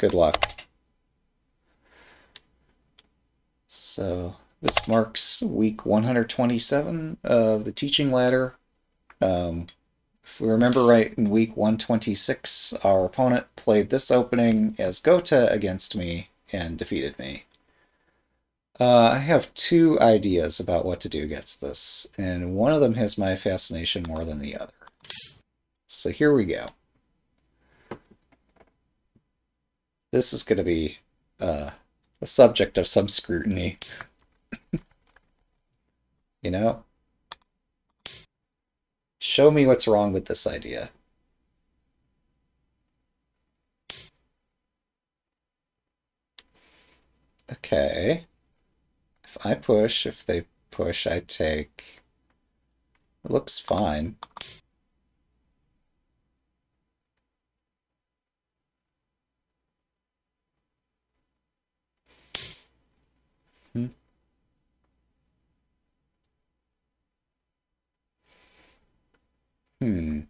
Good luck. So this marks week 127 of the teaching ladder. Um, if we remember right, in week 126, our opponent played this opening as Gote against me and defeated me. Uh, I have two ideas about what to do against this, and one of them has my fascination more than the other. So here we go. This is going to be uh, the subject of some scrutiny. you know? Show me what's wrong with this idea. Okay. If I push, if they push, I take. It looks fine. Hmm. Hmm.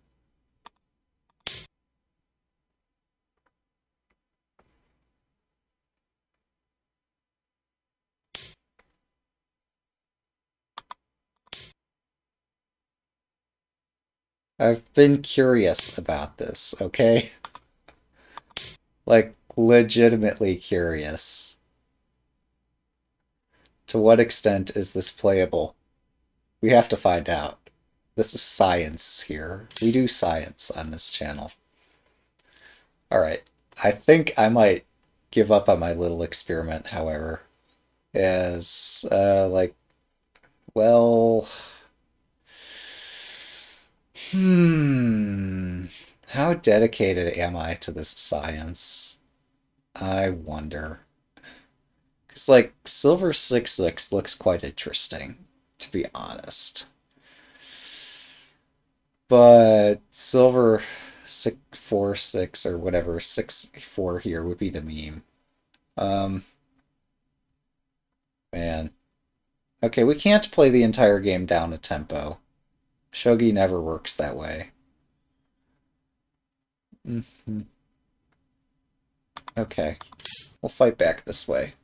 I've been curious about this, okay? Like, legitimately curious. To what extent is this playable? We have to find out. This is science here. We do science on this channel. Alright. I think I might give up on my little experiment, however. As, uh, like, well... Hmm. How dedicated am I to this science? I wonder. Because, like, Silver 6-6 looks quite interesting, to be honest. But Silver 4-6 or whatever, 6-4 here would be the meme. Um, man. Okay, we can't play the entire game down a tempo. Shogi never works that way. Mm -hmm. Okay. We'll fight back this way.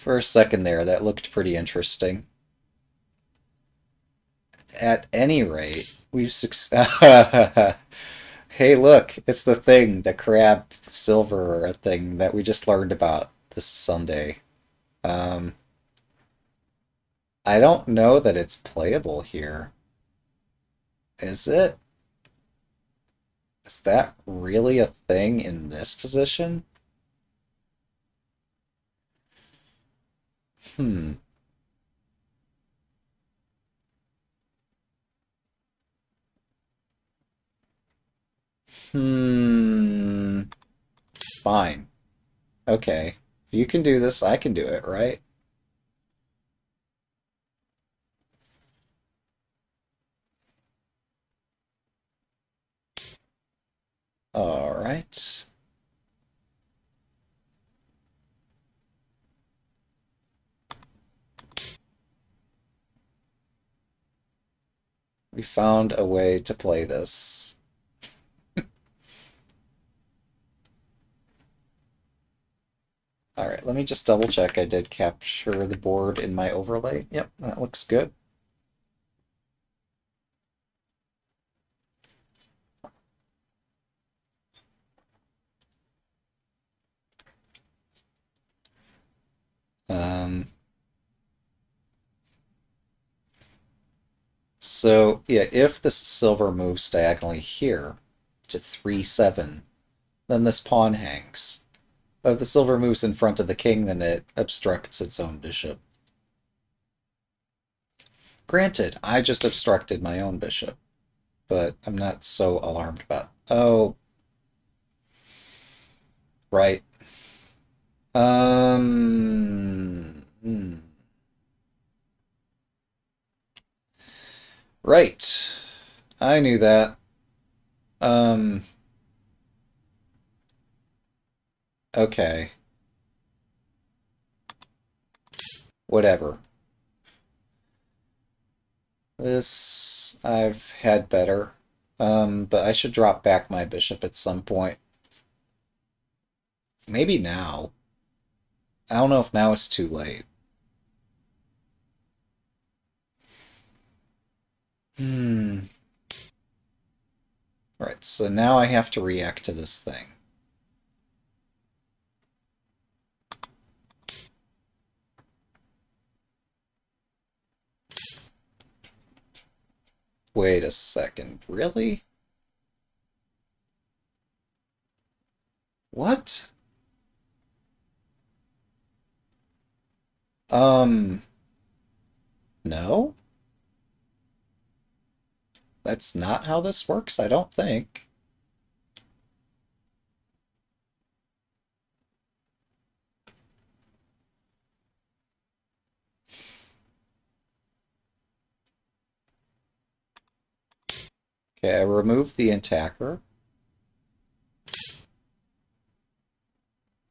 For a second there, that looked pretty interesting. At any rate, we've success. hey, look, it's the thing, the crab silver thing that we just learned about this Sunday. Um, I don't know that it's playable here. Is it? Is that really a thing in this position? Hmm. Hmm. Fine. Okay. You can do this, I can do it, right? All right. We found a way to play this. Alright, let me just double check I did capture the board in my overlay. Yep, that looks good. Um, so, yeah, if this silver moves diagonally here to 3-7, then this pawn hangs. But if the silver moves in front of the king, then it obstructs its own bishop. Granted, I just obstructed my own bishop, but I'm not so alarmed about... Oh. Right. Um... Hmm. Right. I knew that. Um... Okay. Whatever. This I've had better. Um, but I should drop back my bishop at some point. Maybe now. I don't know if now is too late. Hmm. Right, so now I have to react to this thing. Wait a second, really? What? Um, no? That's not how this works, I don't think. Okay, I remove the attacker.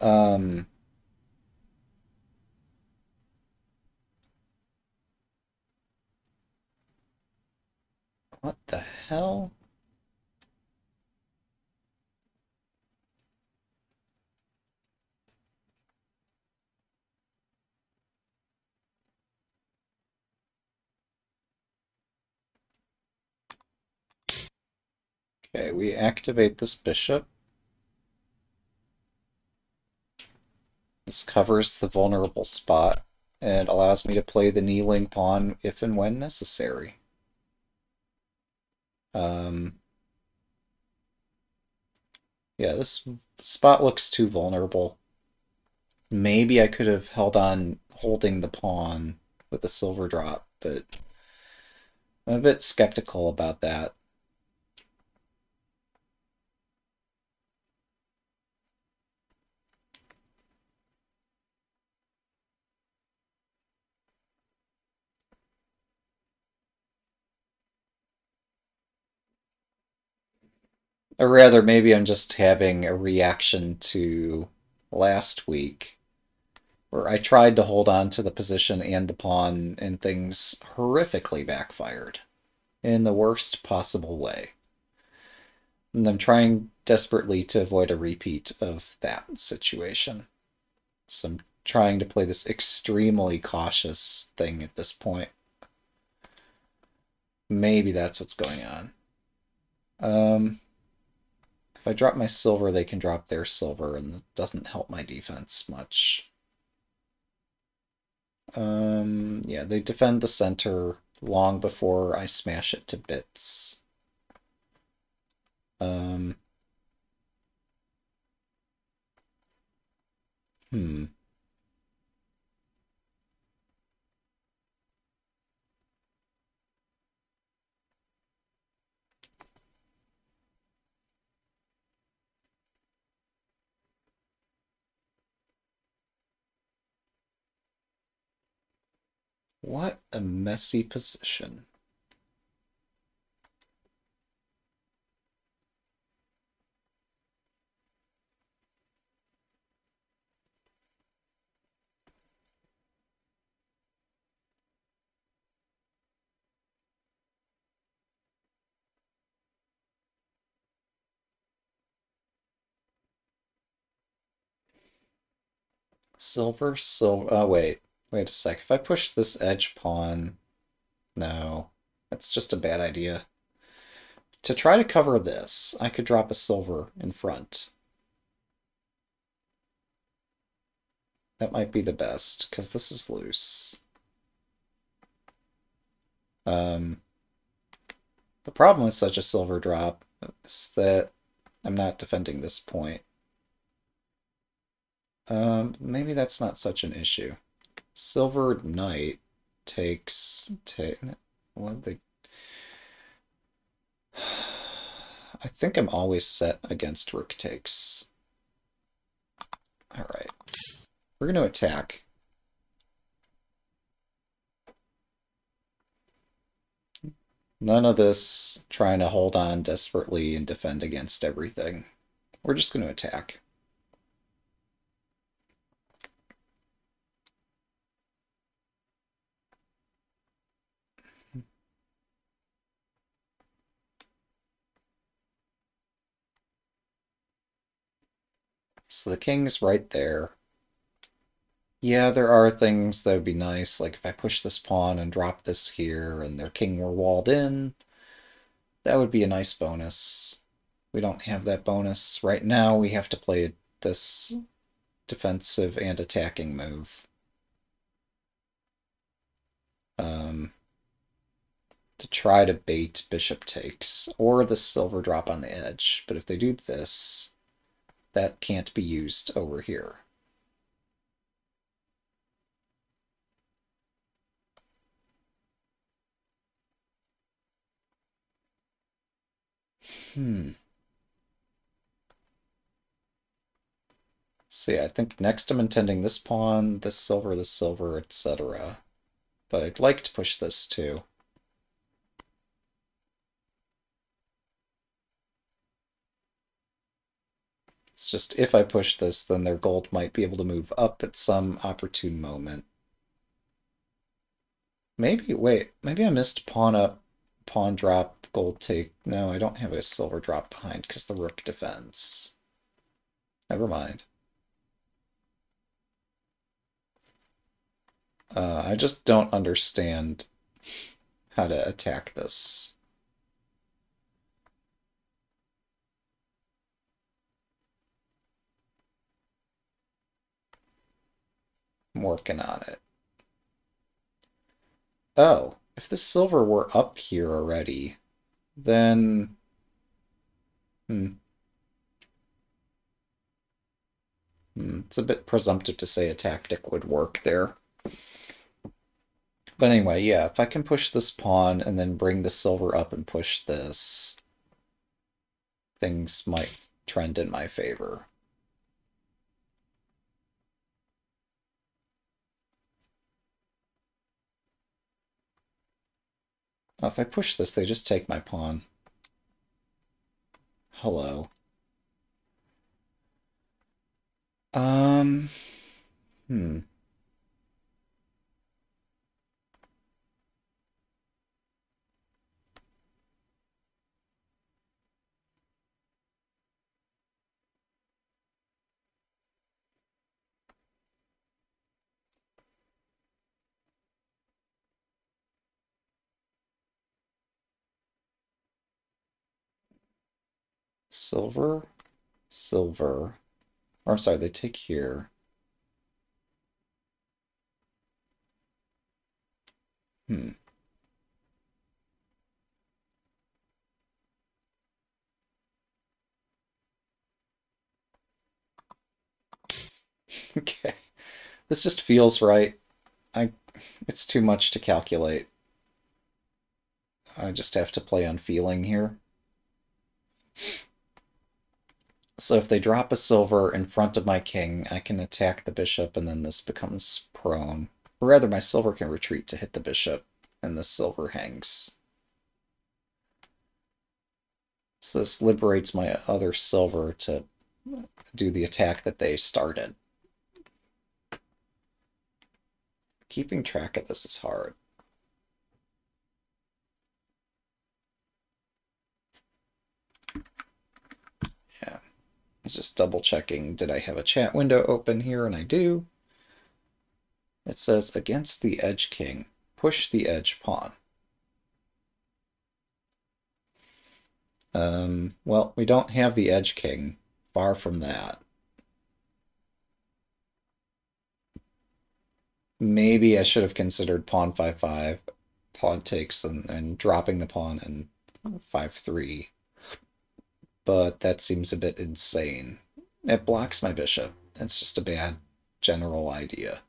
Um, what the hell? Okay, we activate this bishop. This covers the vulnerable spot and allows me to play the kneeling pawn if and when necessary. Um, yeah, this spot looks too vulnerable. Maybe I could have held on holding the pawn with the silver drop, but I'm a bit skeptical about that. Or rather, maybe I'm just having a reaction to last week, where I tried to hold on to the position and the pawn, and things horrifically backfired in the worst possible way. And I'm trying desperately to avoid a repeat of that situation. So I'm trying to play this extremely cautious thing at this point. Maybe that's what's going on. Um, if I drop my silver, they can drop their silver, and it doesn't help my defense much. Um, yeah, they defend the center long before I smash it to bits. Um, hmm. What a messy position. Silver, silver. Oh, uh, wait. Wait a sec. If I push this edge pawn... No. That's just a bad idea. To try to cover this, I could drop a silver in front. That might be the best, because this is loose. Um, the problem with such a silver drop is that I'm not defending this point. Um, maybe that's not such an issue. Silver Knight takes... Ta what they... I think I'm always set against rook takes. Alright. We're going to attack. None of this trying to hold on desperately and defend against everything. We're just going to attack. So the king's right there. Yeah, there are things that would be nice, like if I push this pawn and drop this here and their king were walled in, that would be a nice bonus. We don't have that bonus. Right now we have to play this defensive and attacking move. Um, to try to bait bishop takes, or the silver drop on the edge. But if they do this, that can't be used over here. Hmm. See, I think next I'm intending this pawn, this silver, this silver, etc. But I'd like to push this too. It's just if I push this, then their gold might be able to move up at some opportune moment. Maybe, wait, maybe I missed pawn up, pawn drop, gold take. No, I don't have a silver drop behind because the rook defends. Never mind. Uh, I just don't understand how to attack this. I'm working on it. Oh, if the silver were up here already, then... Hmm. Hmm, it's a bit presumptive to say a tactic would work there. But anyway, yeah, if I can push this pawn and then bring the silver up and push this, things might trend in my favor. If I push this, they just take my pawn. Hello. Um, hmm. Silver, silver. Or I'm sorry, they take here. Hmm. okay. This just feels right. I it's too much to calculate. I just have to play on feeling here. So if they drop a silver in front of my king, I can attack the bishop and then this becomes prone. Or rather, my silver can retreat to hit the bishop and the silver hangs. So this liberates my other silver to do the attack that they started. Keeping track of this is hard. Just double checking, did I have a chat window open here? And I do. It says, against the edge king, push the edge pawn. Um, well, we don't have the edge king. Far from that. Maybe I should have considered pawn 5-5, pawn takes, and, and dropping the pawn in 5-3 but that seems a bit insane. It blocks my bishop. It's just a bad general idea.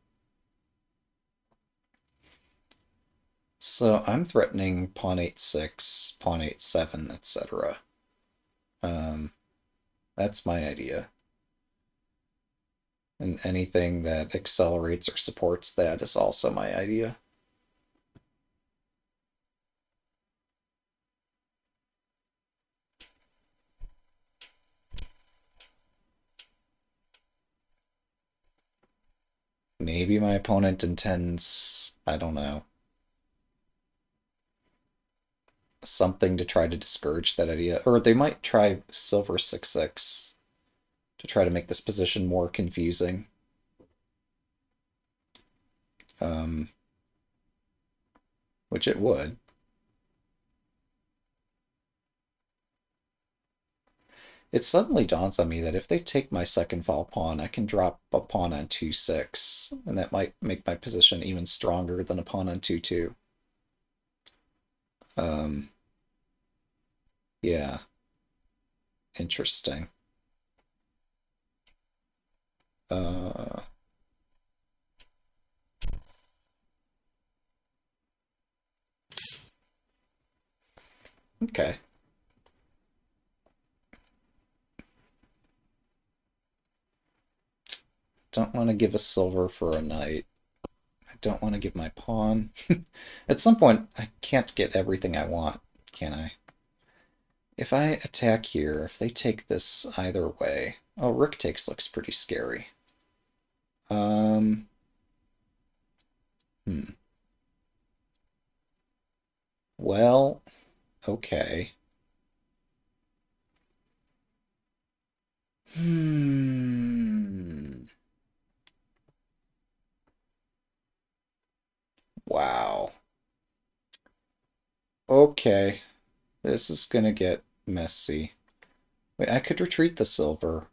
So I'm threatening pawn h6, pawn h7, etc. Um, that's my idea. And anything that accelerates or supports that is also my idea. Maybe my opponent intends, I don't know, something to try to discourage that idea. Or they might try silver 6-6 to try to make this position more confusing. Um, which it would. It suddenly dawns on me that if they take my second fall pawn, I can drop a pawn on 2-6, and that might make my position even stronger than a pawn on 2-2. Um, yeah. Interesting. Uh, okay. Don't want to give a silver for a knight. I don't want to give my pawn. At some point, I can't get everything I want, can I? If I attack here, if they take this either way... Oh, rook takes looks pretty scary. Um... Hmm. Well, okay. Hmm... Wow. Okay. This is gonna get messy. Wait, I could retreat the silver.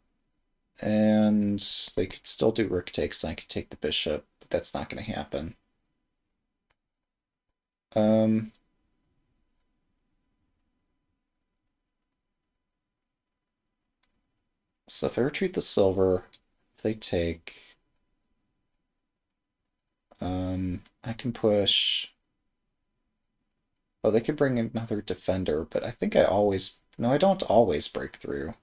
And they could still do rook takes, and I could take the bishop, but that's not gonna happen. Um... So if I retreat the silver, if they take... Um, I can push... Oh, they could bring another defender, but I think I always... No, I don't always break through.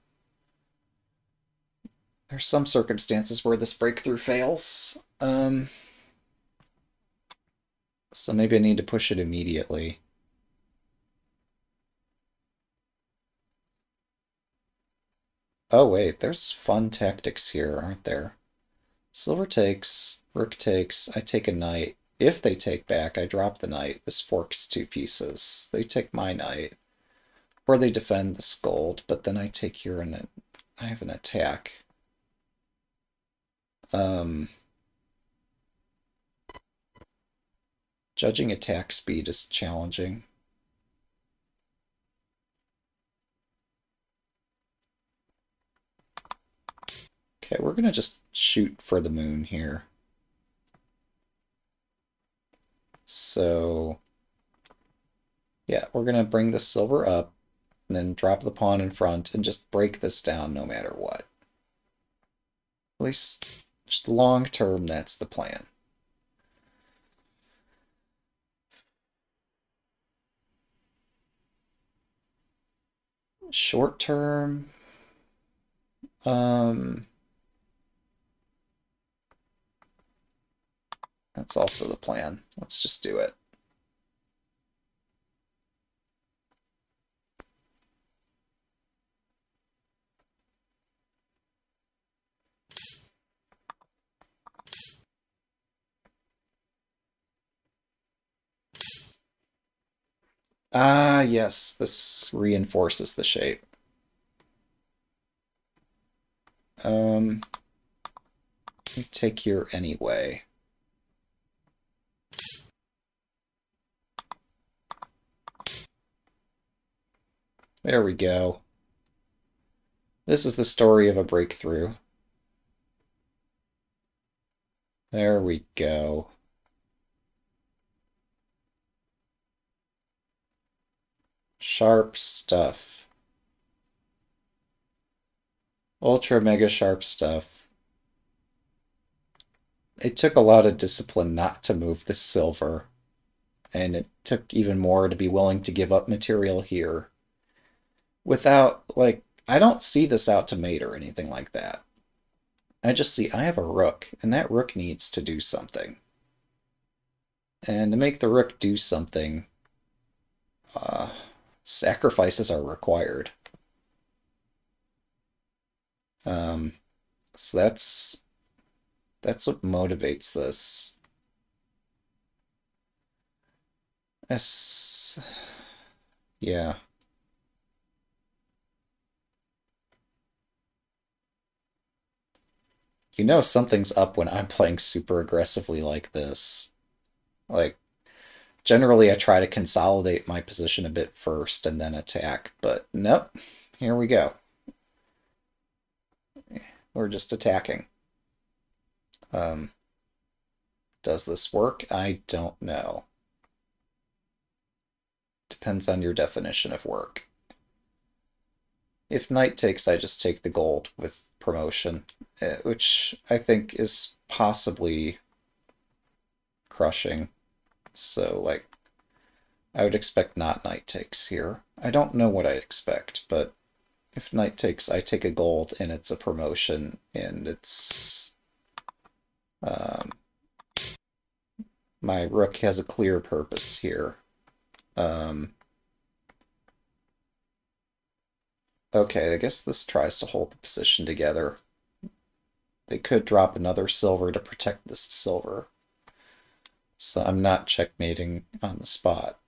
There's some circumstances where this breakthrough fails. Um, so maybe I need to push it immediately. Oh wait, there's fun tactics here, aren't there? Silver takes, rook takes, I take a knight. If they take back, I drop the knight. This forks two pieces. They take my knight. Or they defend this gold, but then I take here and I have an attack. Um, judging attack speed is challenging. Okay, we're going to just shoot for the moon here. So, yeah, we're going to bring the silver up and then drop the pawn in front and just break this down no matter what. At least just long term, that's the plan. Short term, um, that's also the plan. Let's just do it. Ah, yes, this reinforces the shape. Um, take here anyway. There we go. This is the story of a breakthrough. There we go. Sharp stuff. Ultra mega sharp stuff. It took a lot of discipline not to move the silver. And it took even more to be willing to give up material here. Without, like, I don't see this out to mate or anything like that. I just see I have a rook, and that rook needs to do something. And to make the rook do something, uh, sacrifices are required. Um, so that's that's what motivates this. S, yeah. You know something's up when I'm playing super aggressively like this. Like, generally I try to consolidate my position a bit first and then attack, but nope, here we go. We're just attacking. Um, does this work? I don't know. Depends on your definition of work. If knight takes, I just take the gold with promotion, eh, which I think is possibly crushing. So, like, I would expect not knight takes here. I don't know what I'd expect, but if knight takes, I take a gold and it's a promotion and it's... Um, my rook has a clear purpose here. Um, okay, I guess this tries to hold the position together. They could drop another silver to protect this silver. So I'm not checkmating on the spot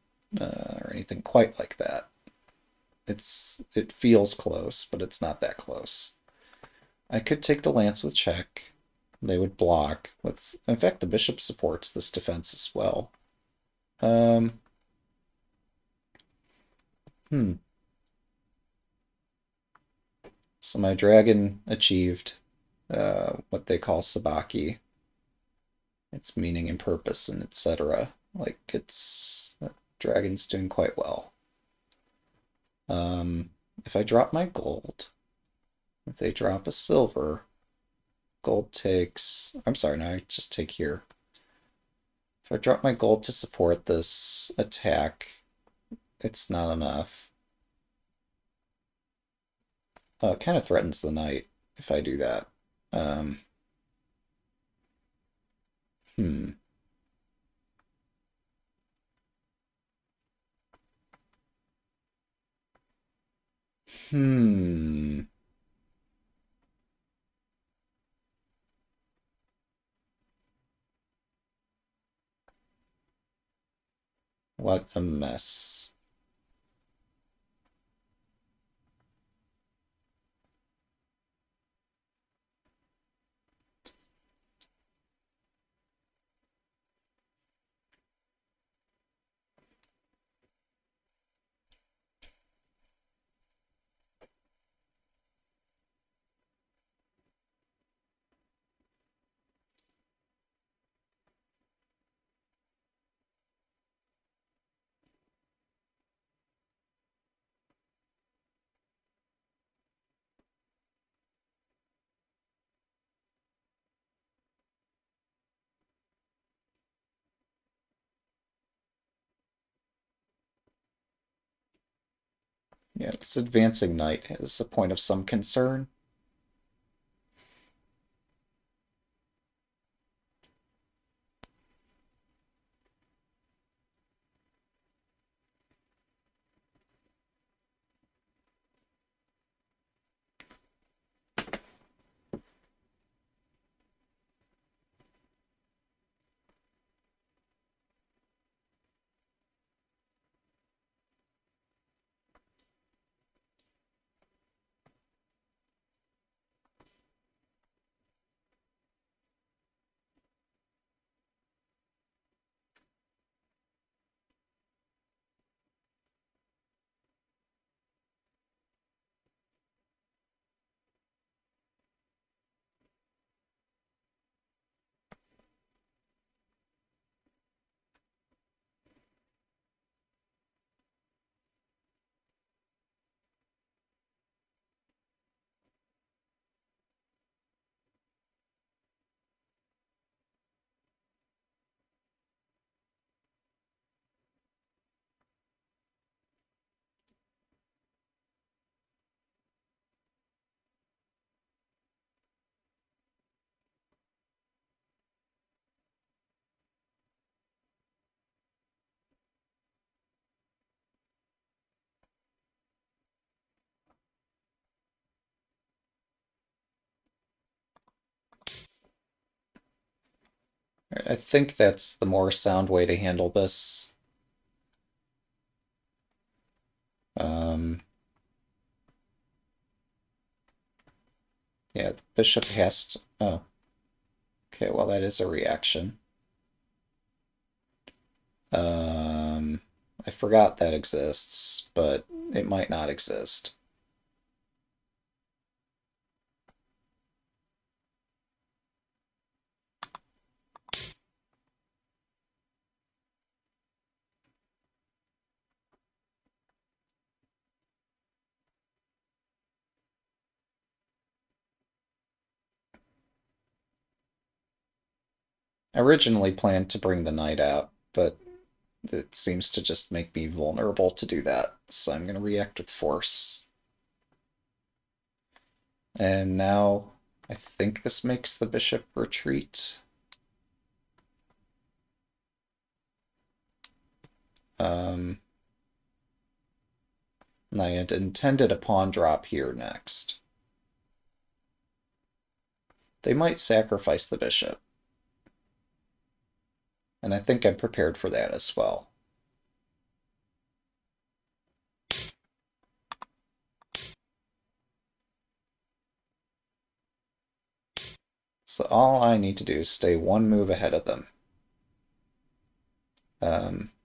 uh, or anything quite like that. It's It feels close, but it's not that close. I could take the lance with check. They would block. Let's, in fact, the bishop supports this defense as well. Um, hmm. So my dragon achieved uh, what they call sabaki. Its meaning and purpose and etc. Like it's dragon's doing quite well. Um, if I drop my gold, if they drop a silver, gold takes. I'm sorry, no, I just take here. If I drop my gold to support this attack, it's not enough. Uh, it kind of threatens the knight if I do that. Um, hmm. Hmm. What a mess. Yeah, this advancing knight is a point of some concern. I think that's the more sound way to handle this. Um, yeah, bishop has to... Oh, Okay, well that is a reaction. Um, I forgot that exists, but it might not exist. I originally planned to bring the knight out, but it seems to just make me vulnerable to do that, so I'm going to react with force. And now I think this makes the bishop retreat. Um, and I had intended a pawn drop here next. They might sacrifice the bishop. And I think I'm prepared for that as well. So all I need to do is stay one move ahead of them. Um,「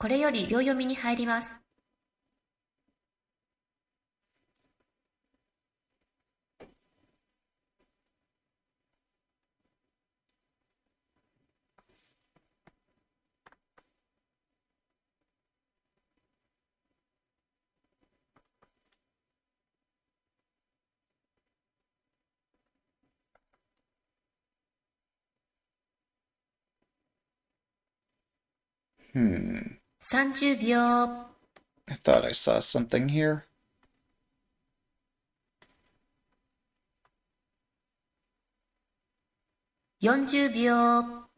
これより秒読みに入ります。hmm. 30秒。 I thought I saw something here. 40秒。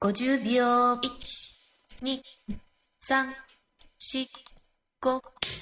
50秒。1、2、3、4、5。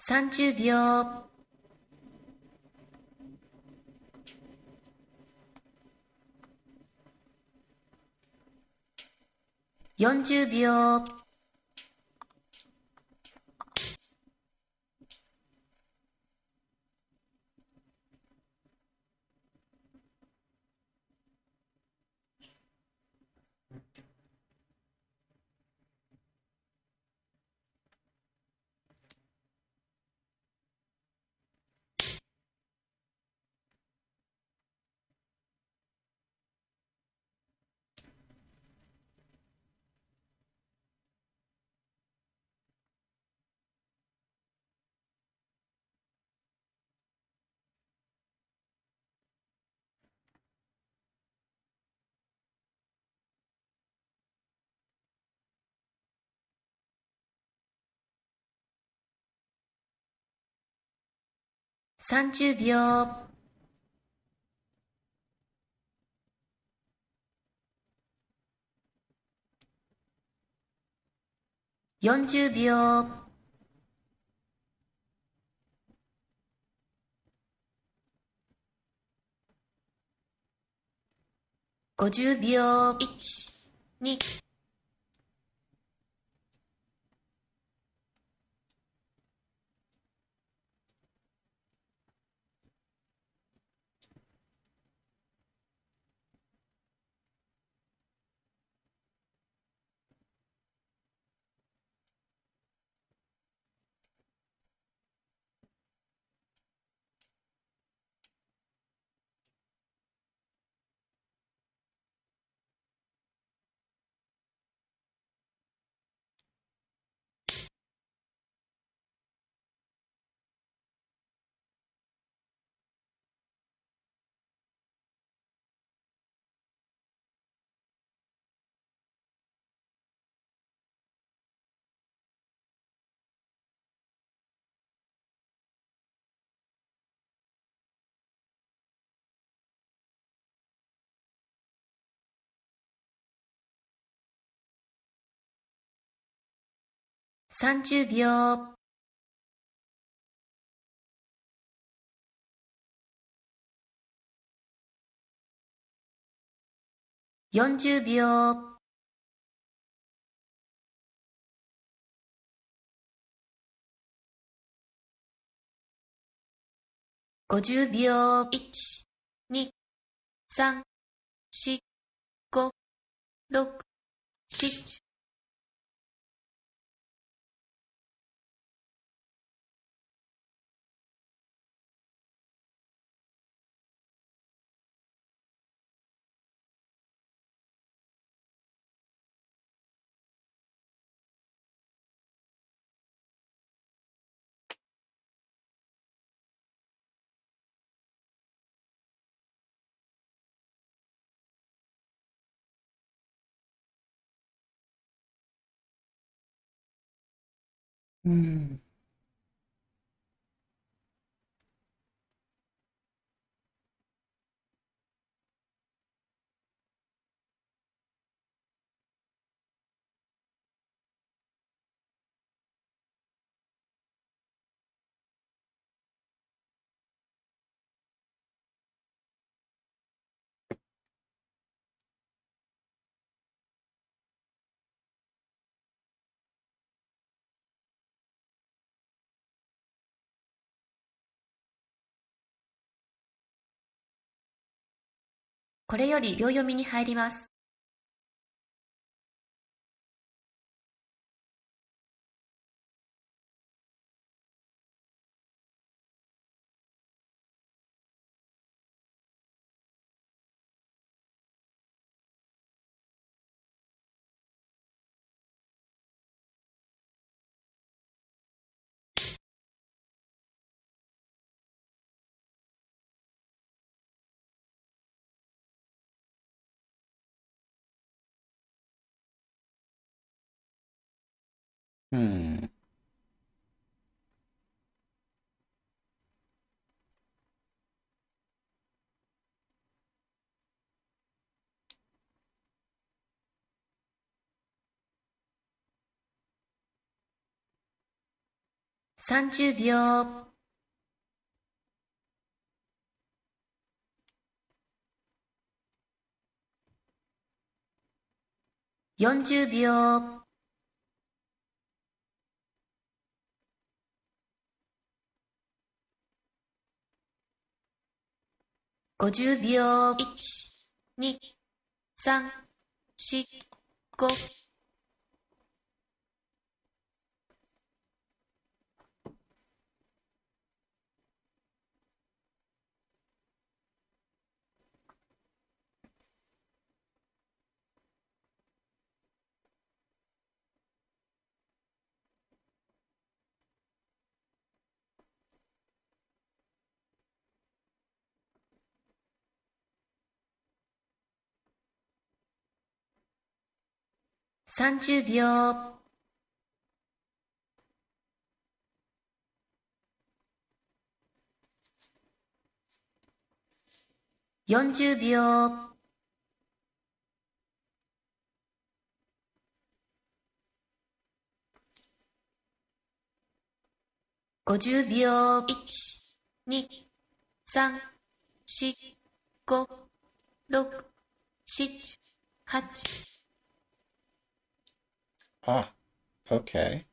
30秒。40秒。30秒。40秒。50秒。1、2。30秒。40秒。50秒。1、2、3、4、5、6、7、Hmm.. これより秒読みに入ります。三十秒。四十秒。50秒。1、2、3、4、5。30秒40秒50秒1234567 8 Ah, okay.30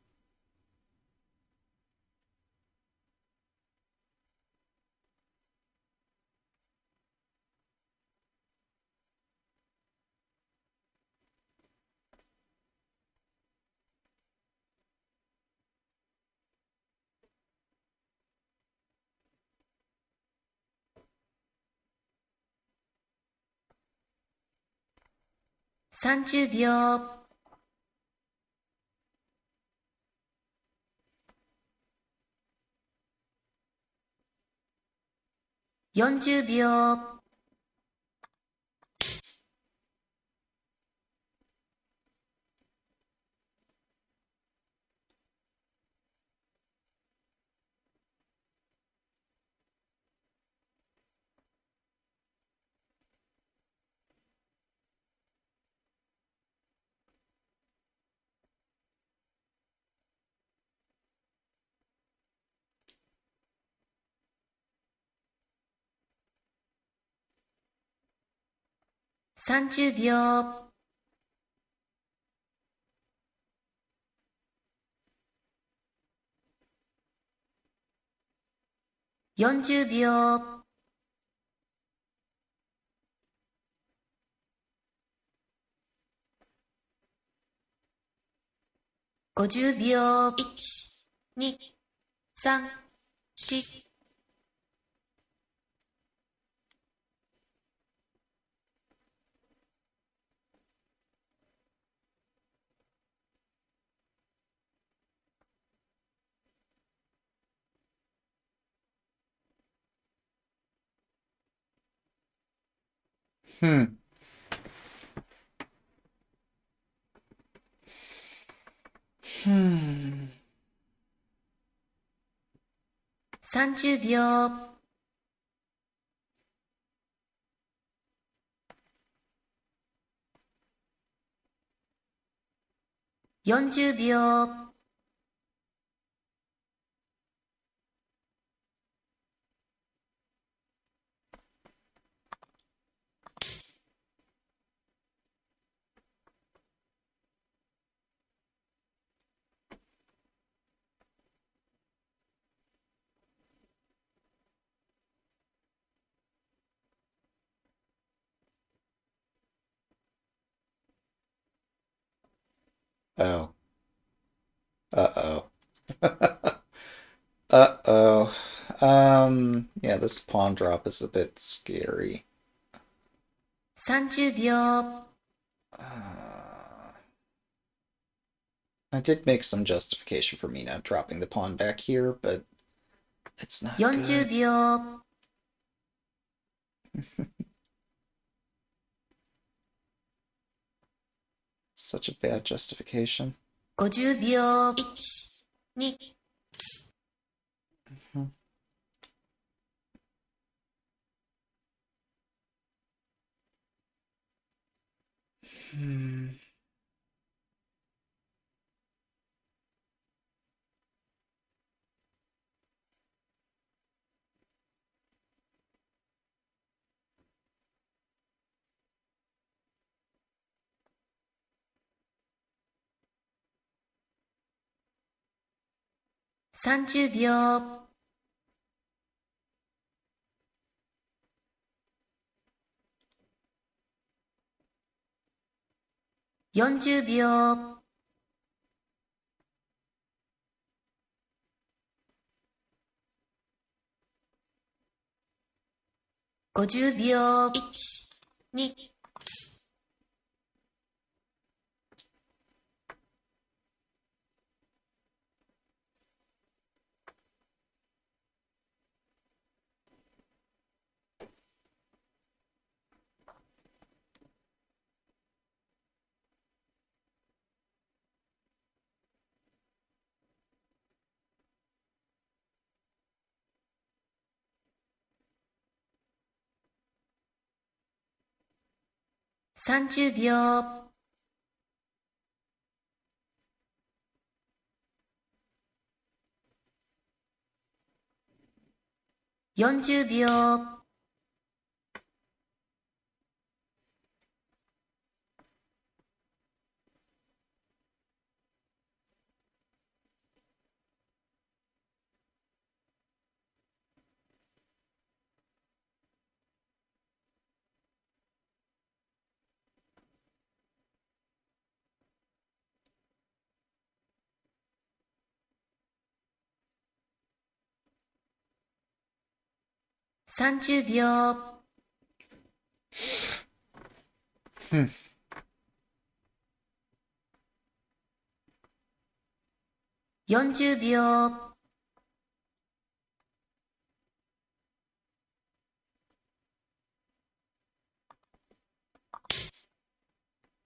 秒40秒。30秒40秒50秒1、2、3、4、Hmm. Hmm. 30秒40秒 Oh. Uh-oh. Uh-oh. Um, yeah, this pawn drop is a bit scary. 30秒 Uh, I did make some justification for me not dropping the pawn back here, but it's not 40 good. Such a bad justification. 50秒 .1、2、30秒40秒50秒1、2、30秒。40秒。30秒。Hmm. ?40 秒。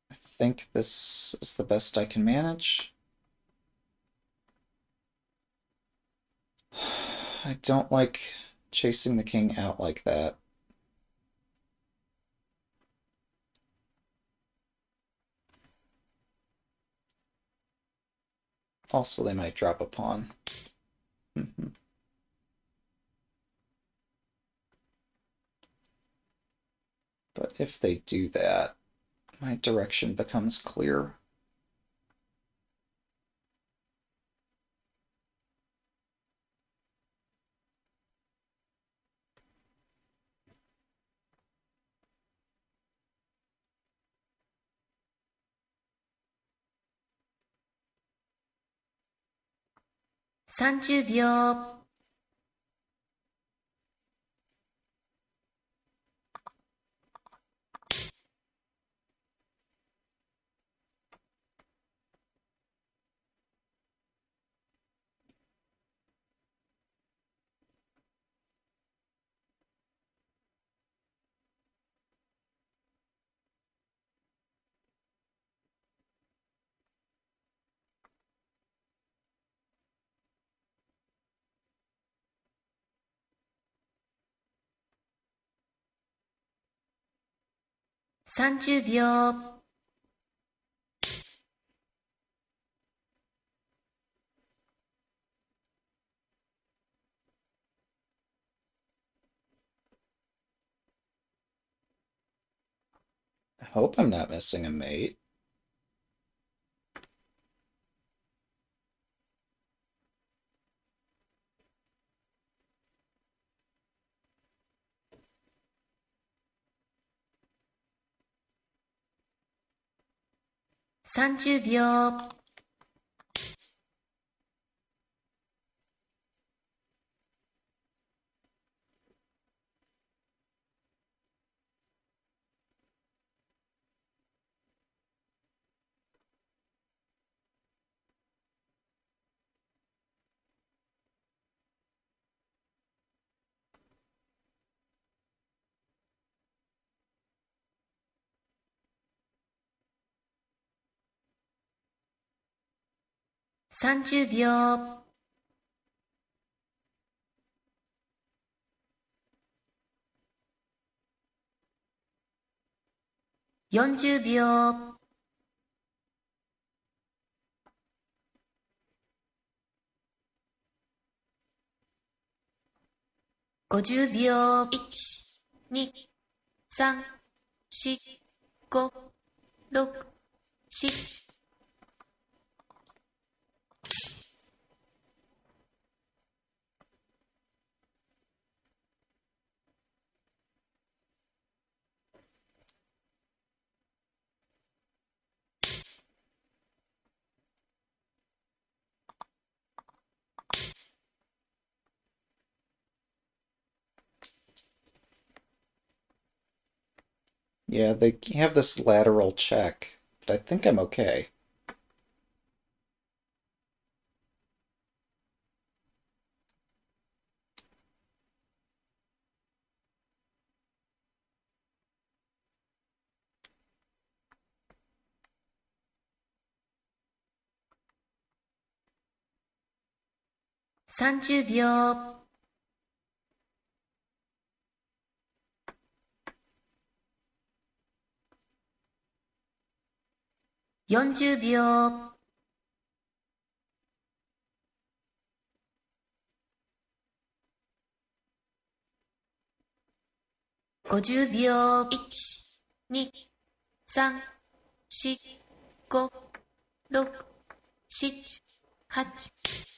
I think this is the best I can manage. I don't like chasing the king out like that. Also, they might drop a pawn. Mm-hmm. But if they do that, my direction becomes clear. ?30 秒。30秒。I hope I'm not missing a mate.30 秒。30秒。40秒。50秒。1、2、3、4、5、6、7、Yeah, they have this lateral check, but I think I'm okay.30 秒。40秒。50秒。1、2、3、4、5、6、7、8。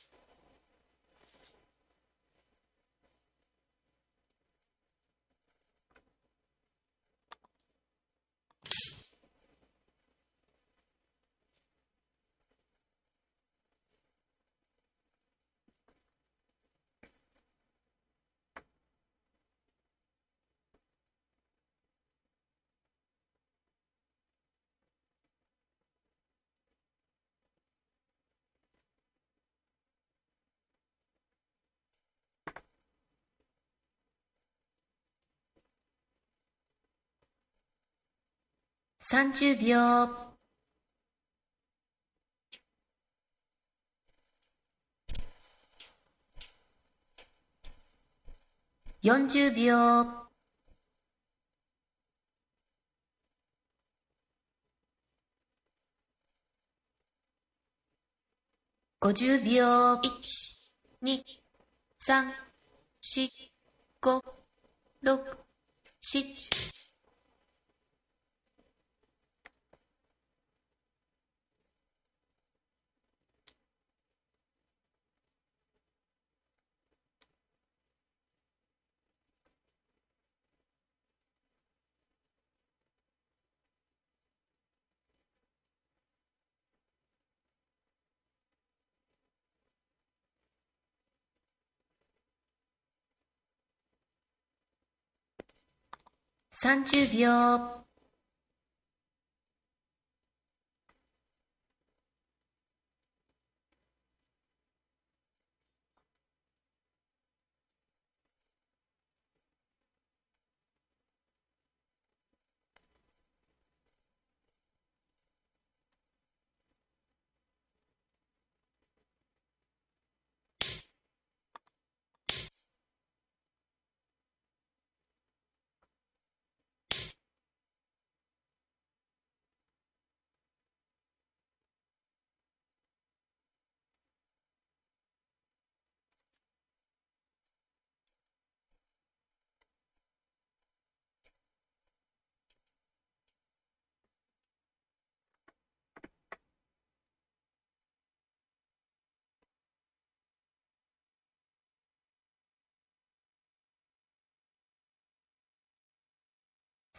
30秒。40秒。50秒。1、2、3、4、5、6、7、30秒。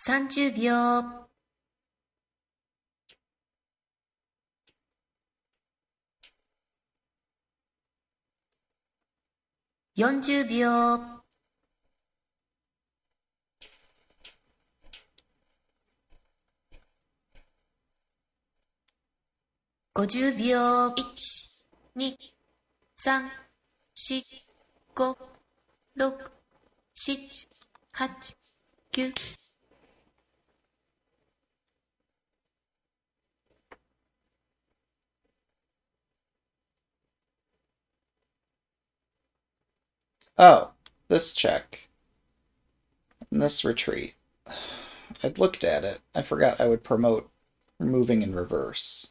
三十秒四十秒五十秒一、二、三、四、五、六、七、八、九。Oh, this check. And this retreat. I'd looked at it. I forgot I would promote moving in reverse.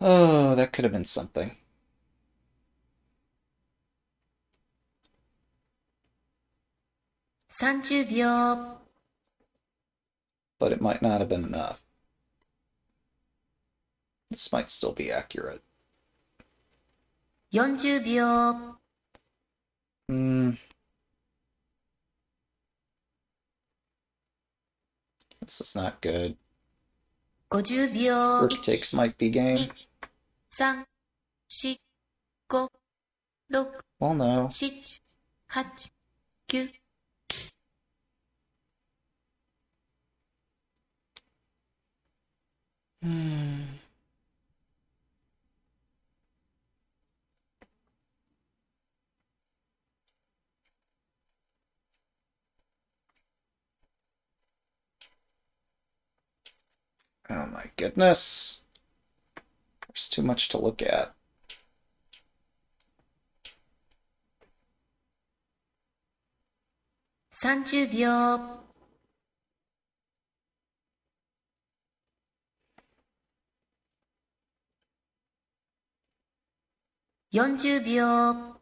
Oh, that could have been something. But it might not have been enough. This might still be accurate. 40秒。Mm. This is not good. 50秒。Work takes might be game. 3、4、5、6、well, no. 7、8、9、Hmm. Oh my goodness. There's too much to look at. 40 Yonjubyo.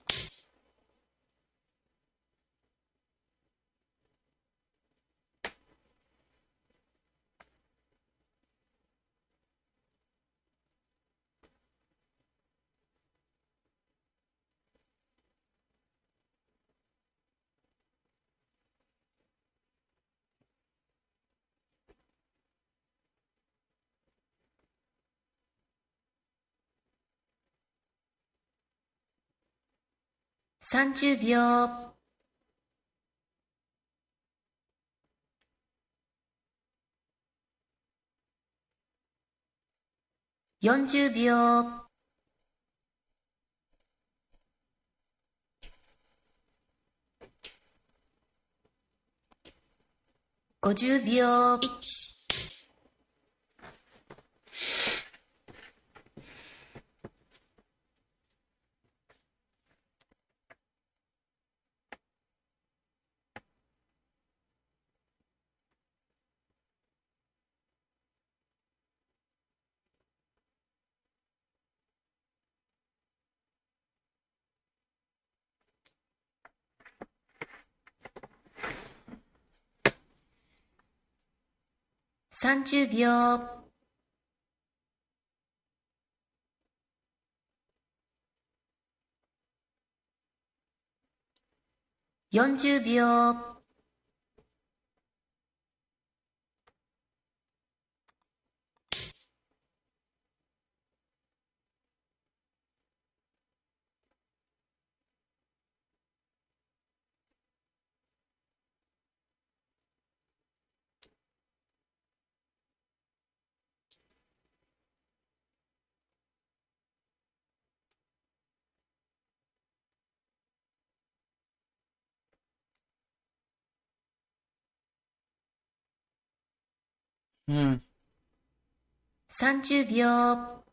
30秒40秒50秒1 30秒40秒。うん。30秒。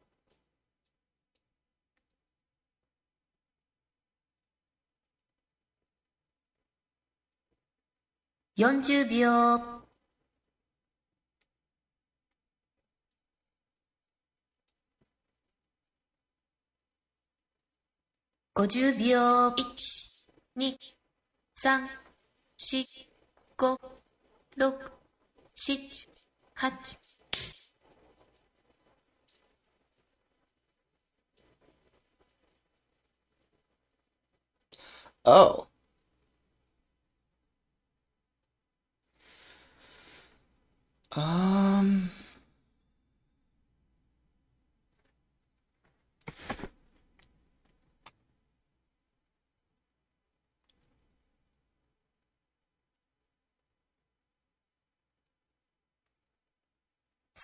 40秒。50秒。1、2、3、4、5、6、7、8、Oh.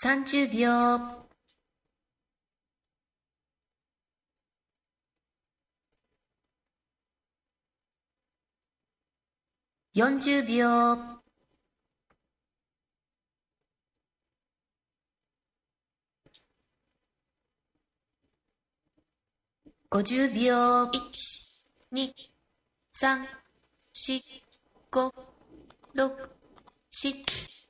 30秒。40秒。50秒。1、2、3、4、5、6、7、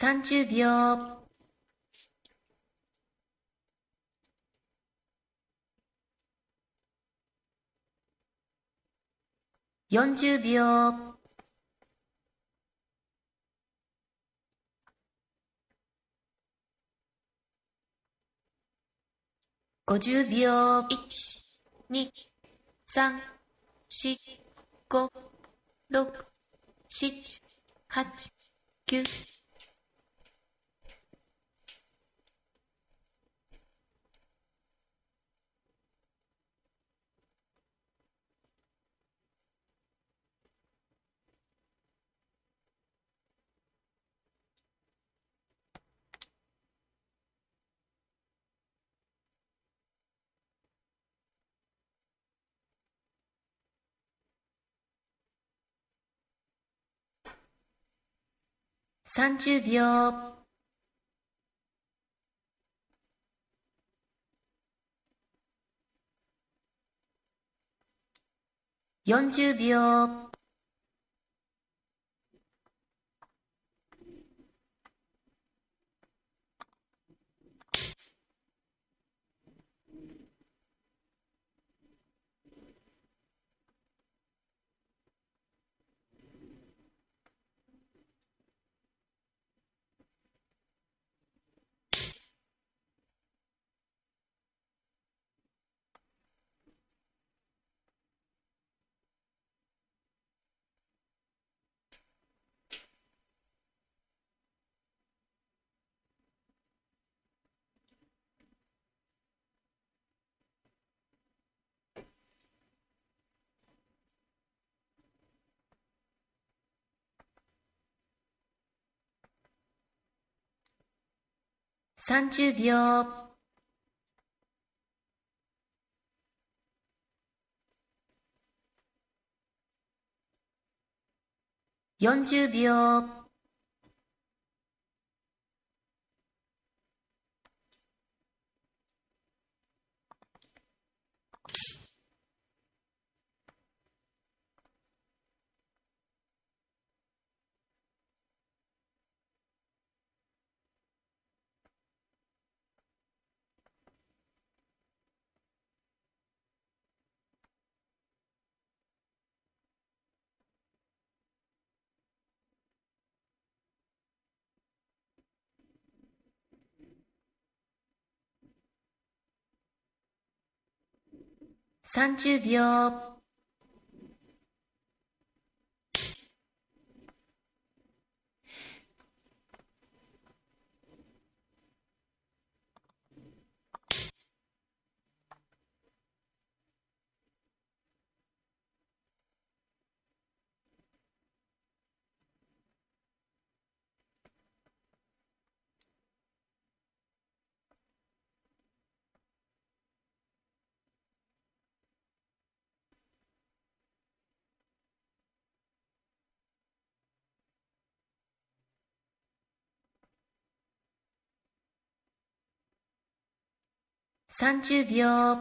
30秒40秒50秒1、2、3、4、5、6、7、8、9、30秒。40秒。30秒。40秒。30秒。30秒。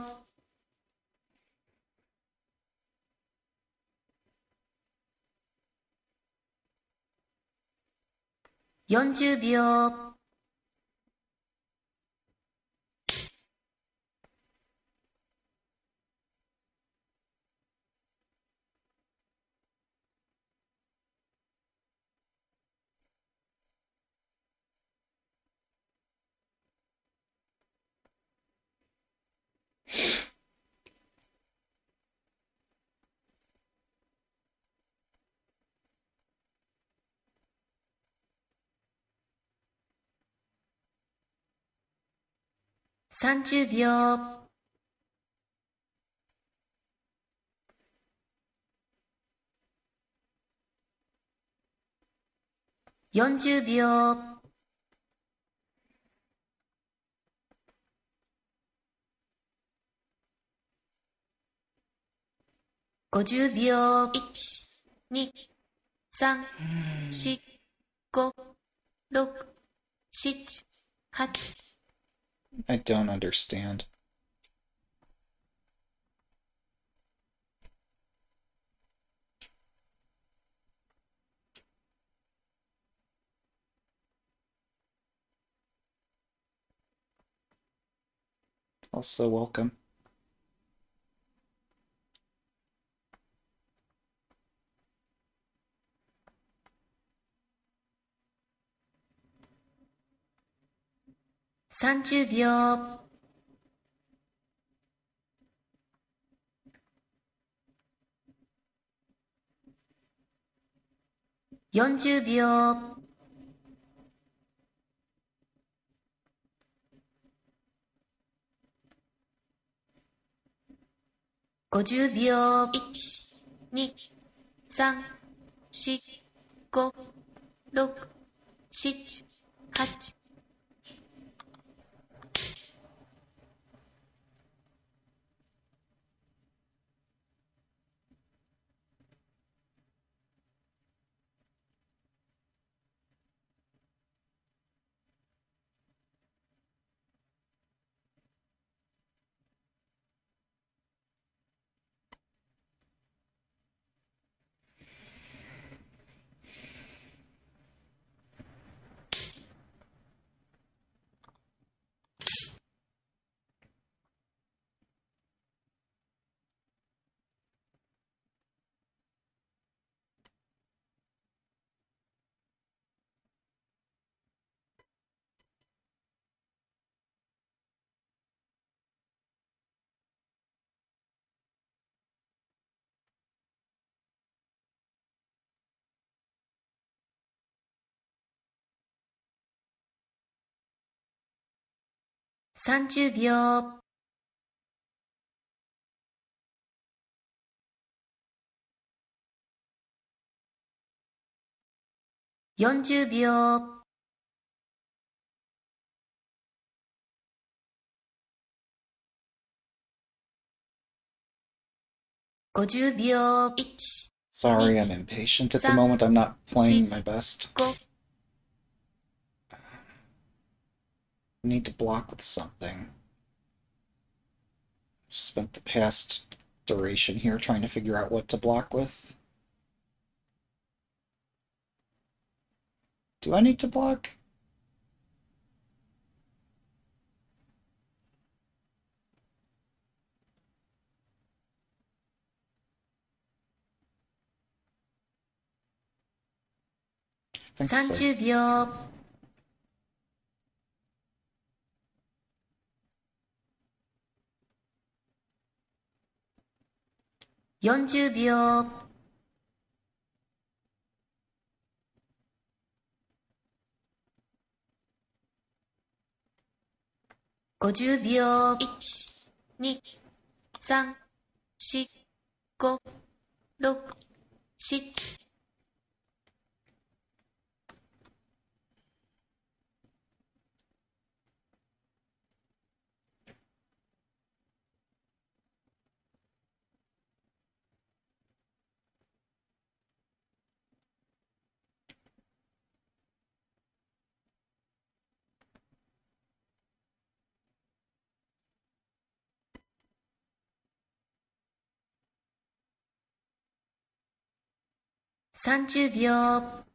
40秒。30秒。40秒。50秒。1、2、3、4、5、6、7、8、I don't understand. Also, 30秒。40秒。50秒。1、2、3、4、5、6、7、8、30秒40秒50秒1 Sorry, I'm impatient at the moment. I'm not playing my best. Need to block with something. Spent the past duration here trying to figure out what to block with. Do I need to block? I think so. 30秒40秒。50秒。1、2、3、4、5、6、7、30秒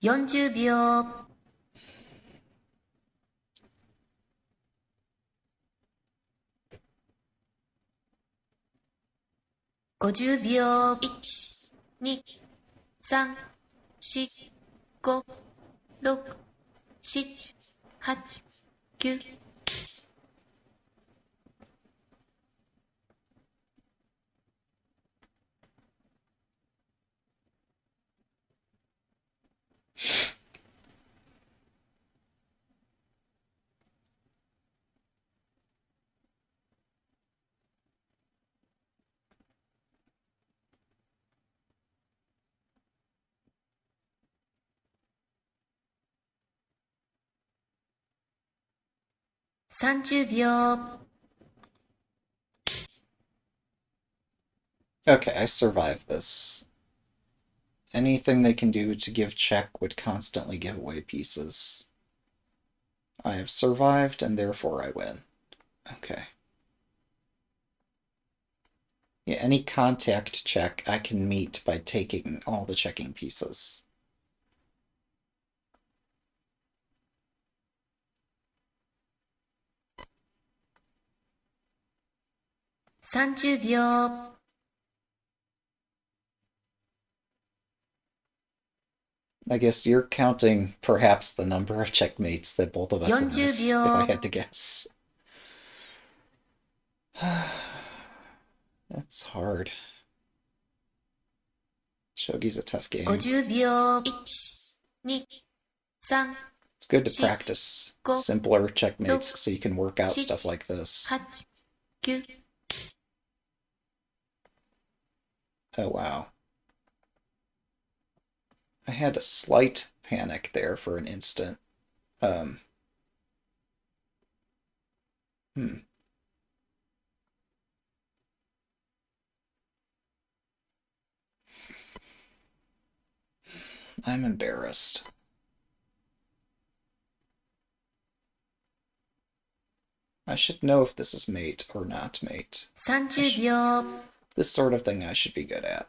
40秒50秒1、2、3、4、5、6、7、8、9、30秒 Okay, I survived this. Anything they can do to give check would constantly give away pieces. I have survived, and therefore I win. Okay. Yeah, any contact check I can meet by taking all the checking 30秒 I guess you're counting perhaps the number of checkmates that both of us have missed, if I had to guess. That's hard. Shogi's a tough game. It's good to practice simpler checkmates so you can work out stuff like this. Oh wow. I had a slight panic there for an instant. Um. Hmm. I'm embarrassed. I should know if this is mate or not mate. 30秒 This sort of thing I should be good at.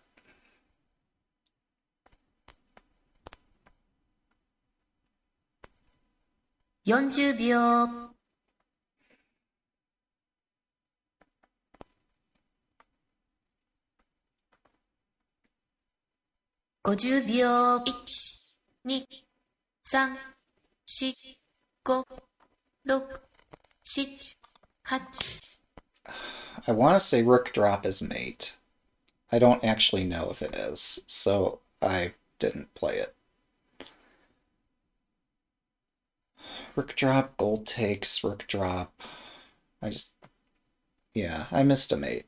40秒50秒1、2、3、4、5、6、7、8 I want to say Rook Drop is mate. I don't actually know if it is, so I didn't play it. Rook drop, gold takes, rook drop. I just, yeah, I missed a mate.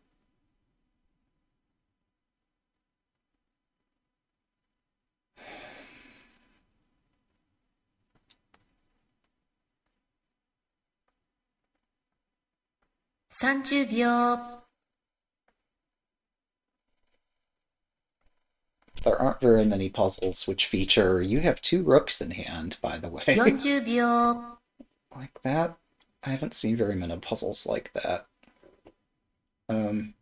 Thirty秒。 There aren't very many puzzles which feature you have two rooks in hand, by the way. 40秒。 like that. I haven't seen very many puzzles like that. Um,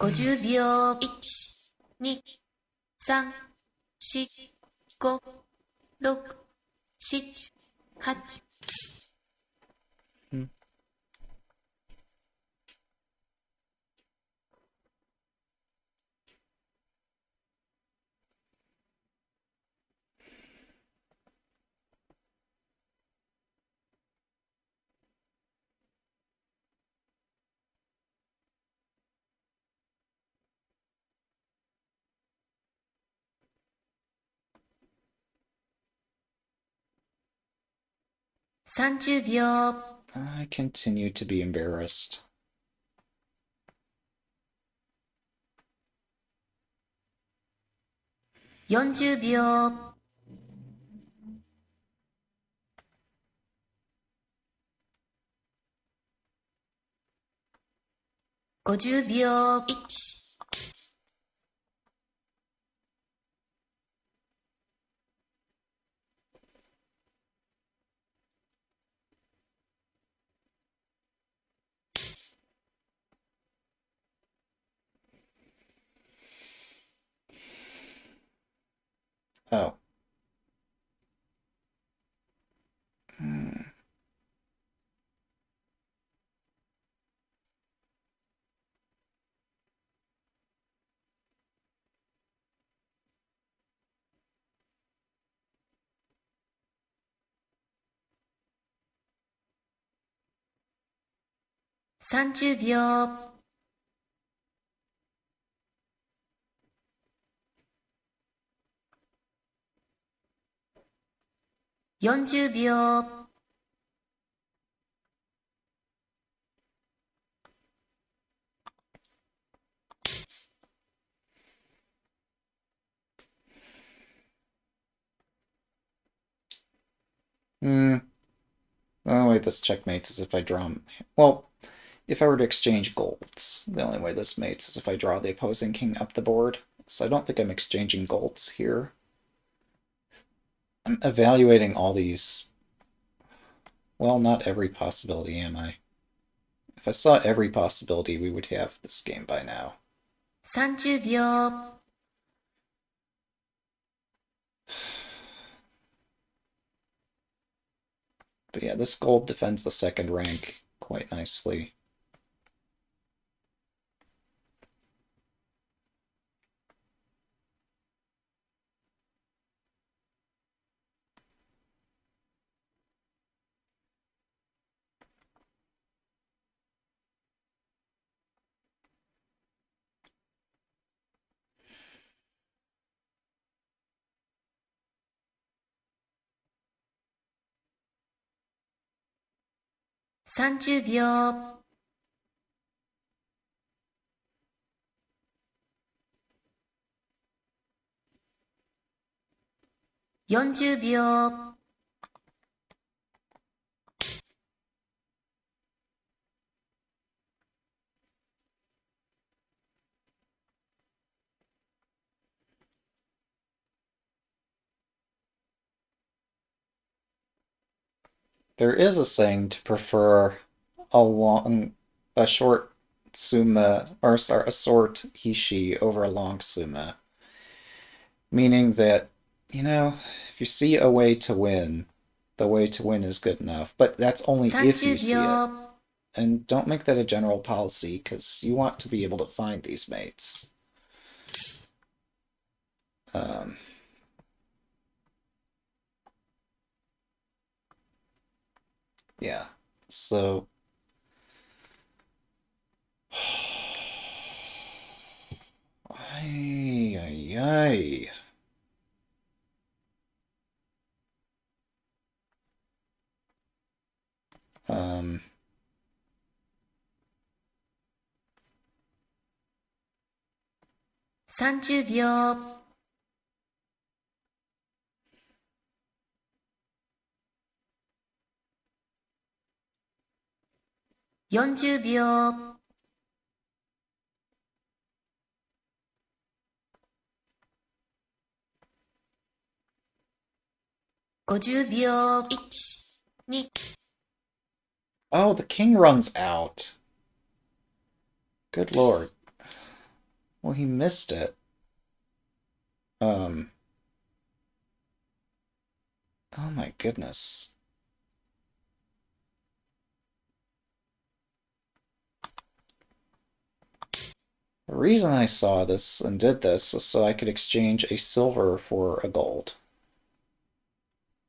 50秒。1、2、3、4、5、6、7、8。 30秒。 I continue to be embarrassed. 40秒。50秒。1、 Oh. Hmm.30 秒。40秒。Hmm. The only way this checkmates is if I draw. Well, if I were to exchange golds, the only way this mates is if I draw the opposing king up the board. So I don't think I'm exchanging golds here. I'm evaluating all these. Well, not every possibility, am I? If I saw every possibility, we would have this game by now. 30秒。But yeah, this gold defends the second rank quite 30秒40秒 There is a saying to prefer a long, a short tsume, or sorry, a short hisshi over a long tsume. Meaning that, you know, if you see a way to win, the way to win is good enough. But that's only if you 30 see it. And don't make that a general policy, because you want to be able to find these mates. Um, Yeah. So. Um. Thirty seconds. 40秒。50秒。1、2。oh, the king runs out. Good lord. Well, he missed it. Um. Oh my goodness. The reason I saw this and did this was so I could exchange a silver for a gold.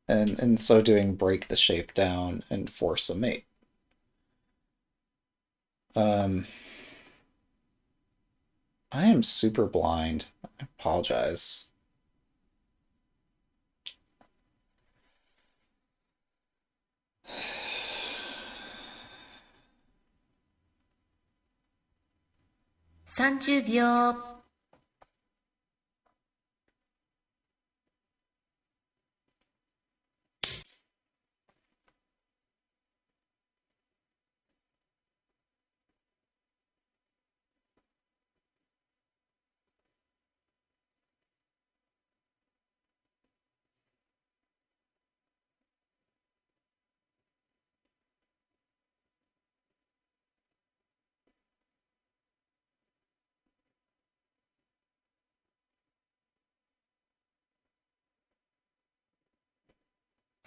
And in so doing, break the shape down and force a mate. Um, I am super blind. I apologize.30 秒。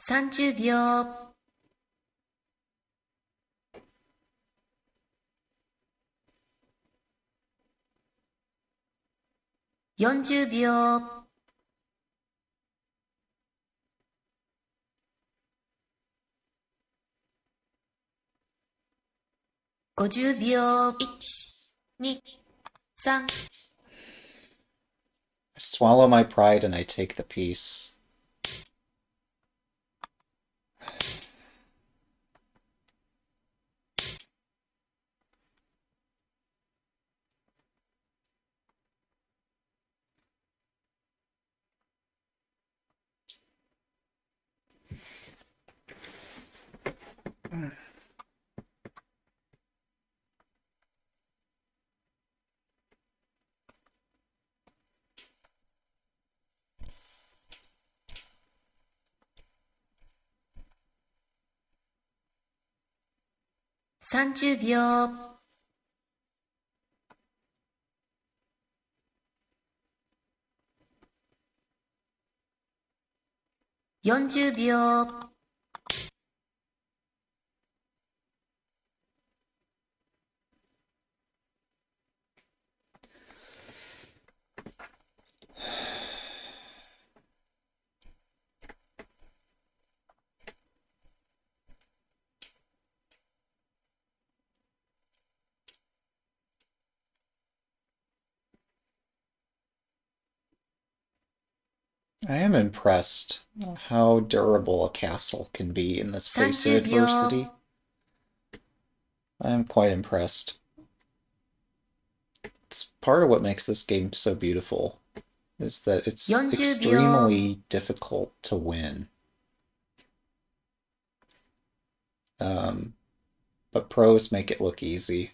30秒。40秒。50秒。1、2、3。 I swallow my pride and I take the piece.30 秒。40秒。I am impressed how durable a castle can be in this face of adversity. I'm quite impressed. It's part of what makes this game so beautiful, is that it's extremely difficult to win. Um, but pros make it look easy.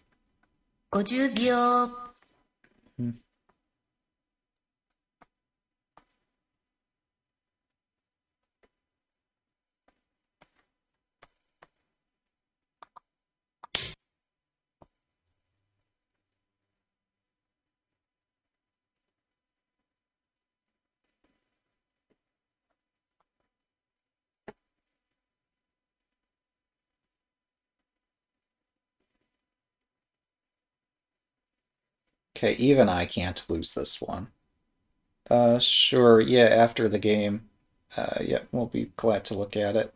Okay, even I can't lose this one. Uh, sure, yeah, after the game. Uh, yeah, we'll be glad to look at it.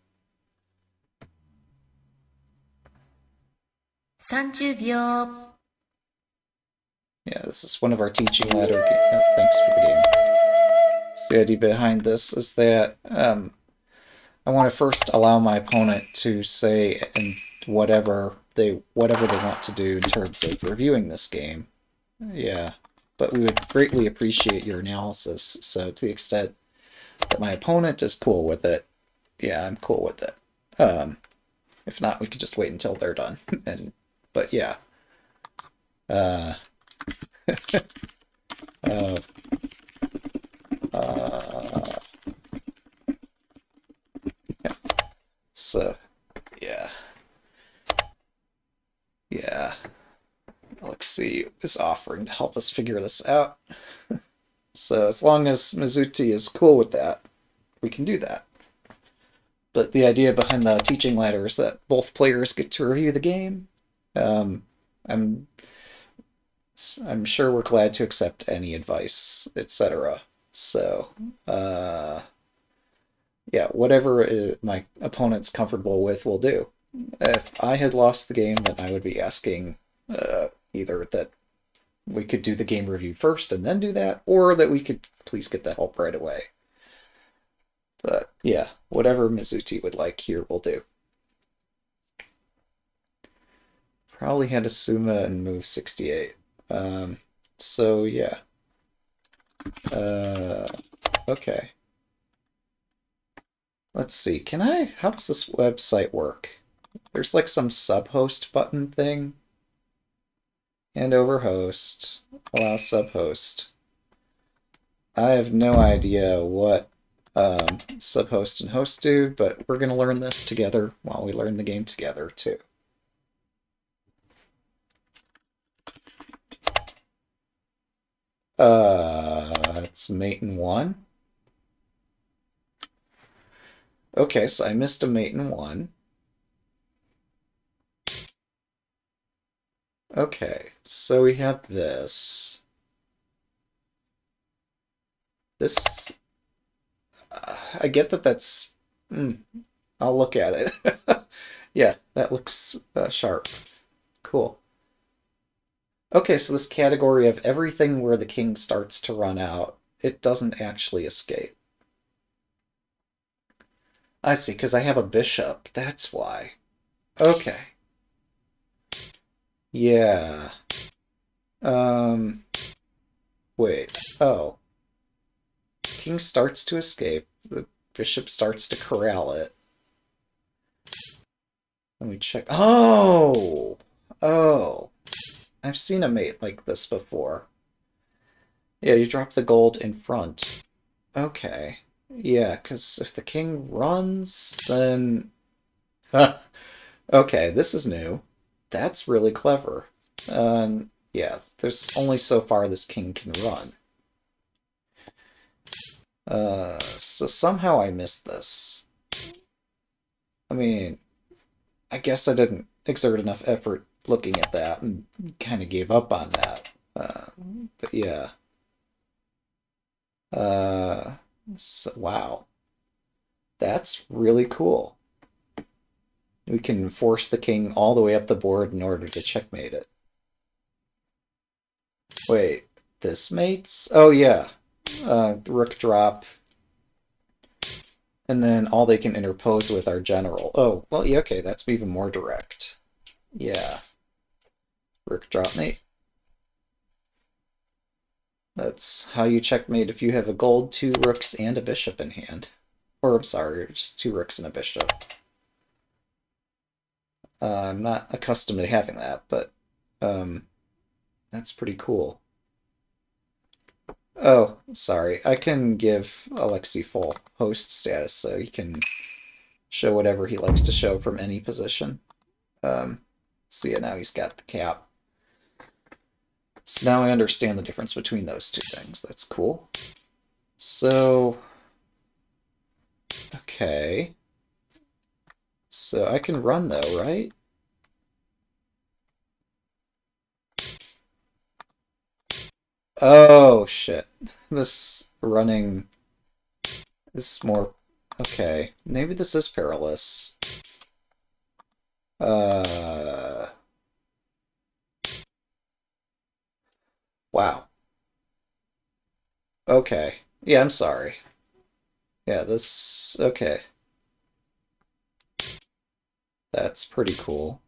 30秒。Yeah, this is one of our teaching ladder. Ga- oh, thanks for the game. So the idea behind this is that um, I want to first allow my opponent to say and whatever they whatever they want to do in terms of reviewing this game. Yeah, but we would greatly appreciate your analysis. So to the extent that my opponent is cool with it, yeah, I'm cool with it. Um, if not, we could just wait until they're done. and but yeah. Uh, uh, uh, yeah. So, yeah. Yeah. Alexei is offering to help us figure this out. so as long as Mizzuti is cool with that, we can do that. But the idea behind the teaching ladder is that both players get to review the game. Um, I'm I'm sure we're glad to accept any advice, etc. So, uh, yeah, whatever my opponent's comfortable with will do. If I had lost the game, then I would be asking uh, either that we could do the game review first and then do that, or that we could please get the help right away. But yeah, whatever Mizzuti would like here we'll do. Probably had a tsume and move 68. Um, so yeah. Uh, okay. Let's see. Can I? How does this website work? There's like some subhost button thing. Hand over host. Allow subhost. I have no idea what um, subhost and host do, but we're going to learn this together while we learn the game together too. Uh, it's mate in one. Okay, so I missed a mate in one. Okay, so we have this. This, uh, I get that that's, mm, I'll look at it. yeah, that looks uh, sharp. Cool. Okay, so this category of everything where the king starts to run out, it doesn't actually escape. I see, because I have a bishop. That's why. Okay. Yeah. Um. Wait. Oh. King starts to escape. The bishop starts to corral it. Let me check. Oh! Oh. I've seen a mate like this before. Yeah, you drop the gold in front. Okay. Yeah, because if the king runs, then... okay, this is new. That's really clever. Um, yeah, there's only so far this king can run. Uh, so somehow I missed this. I mean, I guess I didn't exert enough effort looking at that and kind of gave up on that. Uh, but yeah. Uh, so, wow. That's really cool. We can force the king all the way up the board in order to checkmate it. Wait, this mates? Oh yeah. Uh, rook drop. And then all they can interpose with our general. Oh, well, yeah, okay, that's even more direct. Yeah. Rook drop mate. That's how you checkmate if you have a gold, two rooks, and a bishop in hand. Or, I'm sorry, just two rooks and a bishop. Uh, I'm not accustomed to having that, but um, that's pretty cool. Oh, sorry. I can give Alexei full host status, so he can show whatever he likes to show from any position. Um, so yeah, now he's got the cap. So now I understand the difference between those two things. That's cool. So, okay. So I can run though, right? Oh, shit. This running is more... Okay, maybe this is perilous. Uh... Wow. Okay. Yeah, I'm sorry. Yeah, this... Okay. That's pretty cool.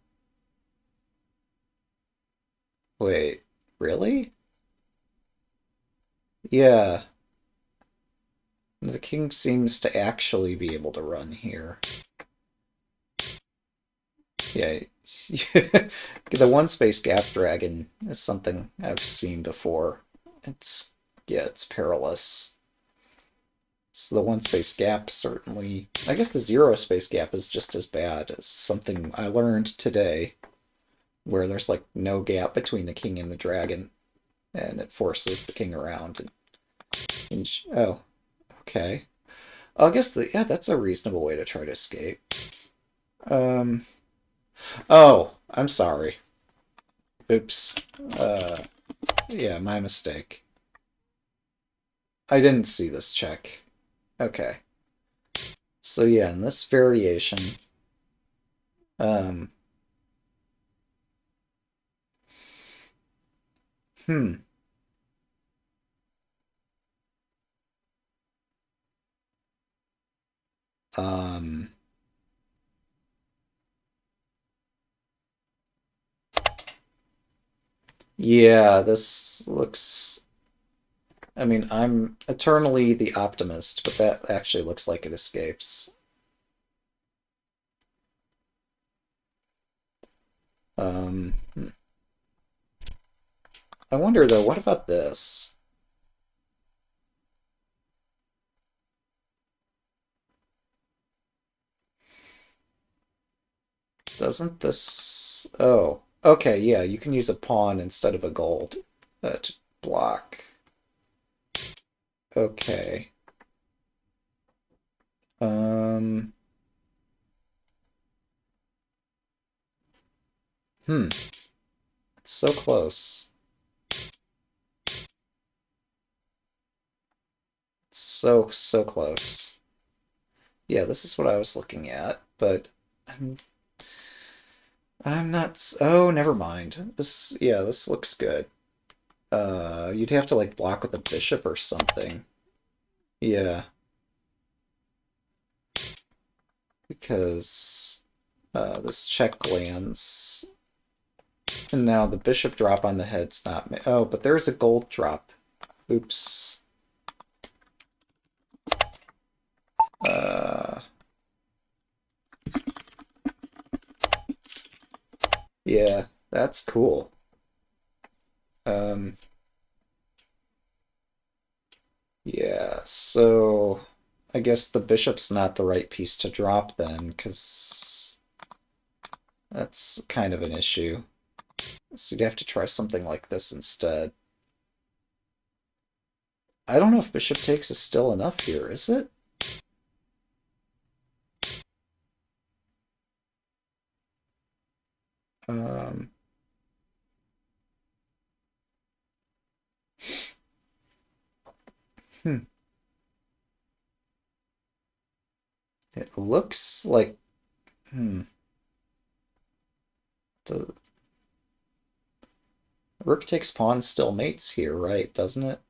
Wait, really? Yeah. The king seems to actually be able to run here. Yeah, the one space gap dragon is something I've seen before. It's yeah, it's perilous. So the one space gap certainly. I guess the zero space gap is just as bad as something I learned today where there's like no gap between the king and the dragon and it forces the king around and, and oh okay. I guess the yeah that's a reasonable way to try to escape. Um oh i'm sorry. Oops. Uh yeah my mistake. I didn't see this check okay so yeah in this variation um Hmm. Um. Yeah, this looks... I mean, I'm eternally the optimist, but that actually looks like it escapes. Um... Hmm. I wonder though, what about this? Doesn't this... Oh, okay, yeah, you can use a pawn instead of a gold uh, to block. Okay. Um... Hmm. It's so close. so, so close. Yeah, this is what I was looking at, but I'm, I'm not... Oh, never mind. This, yeah, this looks good. Uh, you'd have to, like, block with a bishop or something. Yeah. Because uh, this check lands. And now the bishop drop on the head's not... Oh, but there's a gold drop. Oops. Uh, yeah, that's cool. Um, yeah, so I guess the bishop's not the right piece to drop then, because that's kind of an issue. So you'd have to try something like this instead. I don't know if bishop takes is still enough here, is it? Um, hmm. It looks like... Hmm. The... Rook takes pawn still mates here, right? Doesn't it?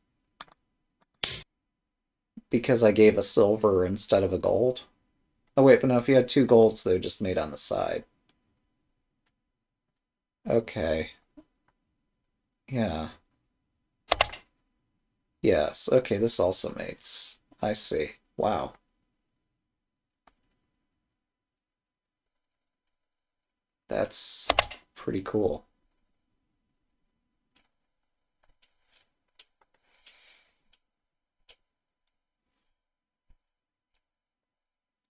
Because I gave a silver instead of a gold? Oh wait, but no, if you had two golds, they would just mate on the side. Okay. Yeah. Yes, okay, this also mates. I see. Wow. That's pretty cool.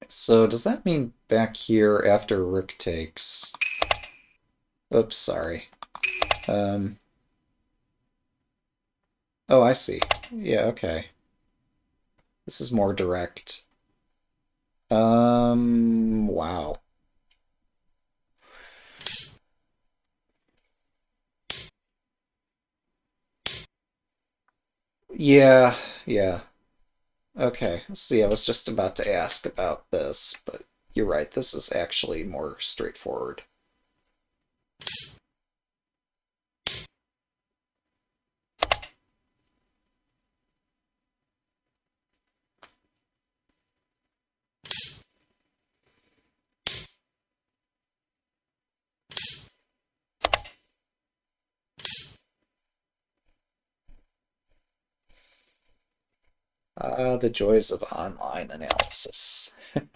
So does that mean back here after rook takes Oops, sorry. Um, oh, I see. Yeah, okay. This is more direct. Um, wow. Yeah, yeah. Okay, see, I was just about to ask about this, but you're right, this is actually more straightforward. Ah, the joys of online analysis.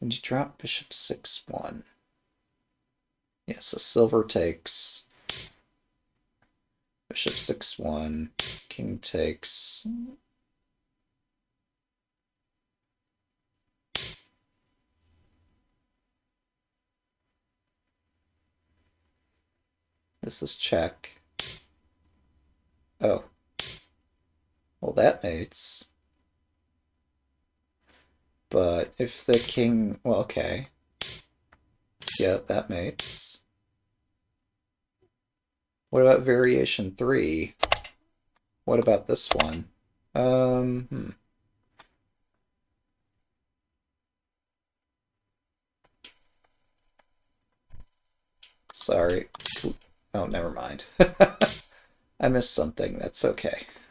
And you drop bishop 6-1. Yes, a silver takes. Bishop 6-1. King takes. This is check. Oh. Well, that mates. But if the king... Well, okay. Yeah, that mates. What about variation 3? What about this one? Um, hmm. Sorry. Oh, never mind. I missed something. That's okay.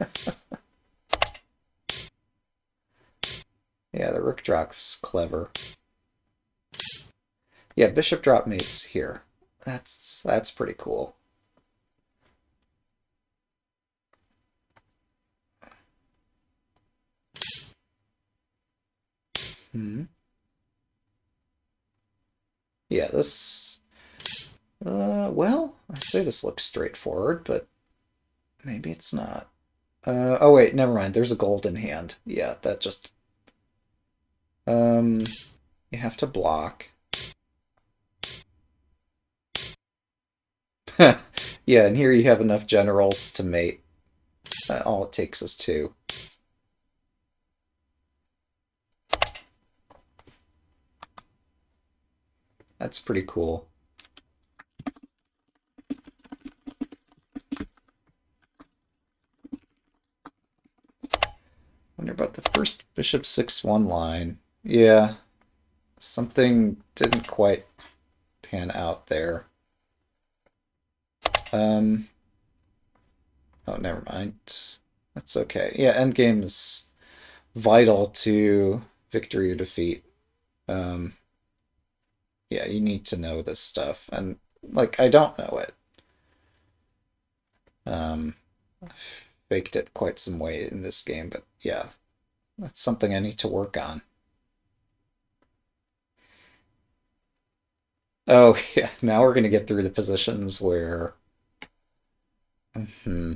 yeah, the rook drop's clever. Yeah, bishop drop mates here. That's that's pretty cool. Hmm. Yeah, this uh, well, I say this looks straightforward, but maybe it's not. Uh, oh wait, never mind. There's a golden hand. Yeah, that just... Um, you have to block. yeah, and here you have enough generals to mate. Uh, all it takes is two. That's pretty cool. Wonder about the first bishop 6-1 line. Yeah, something didn't quite pan out there. Um, oh, never mind. That's okay. Yeah, endgame is vital to victory or defeat. Um, yeah, you need to know this stuff. And, like, I don't know it. Um, I've faked it quite some way in this game, but yeah, that's something I need to work on. Oh, yeah, now we're going to get through the positions where... Hmm.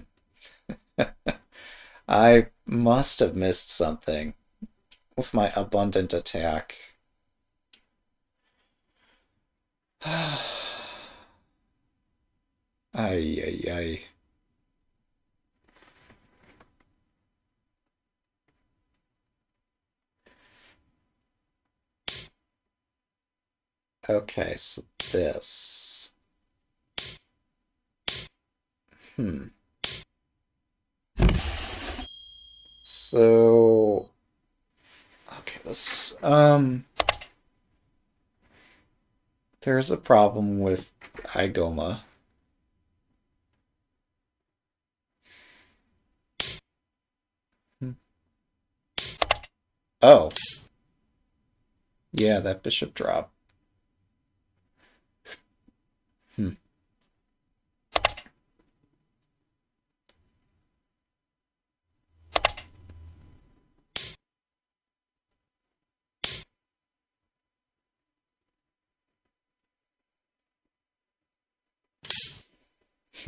I must have missed something with my abundant attack. ay, ay, ay. Okay, so this. Hmm. So, okay, this, um, there's a problem with aigoma. Hmm. Oh. Yeah, that bishop drop.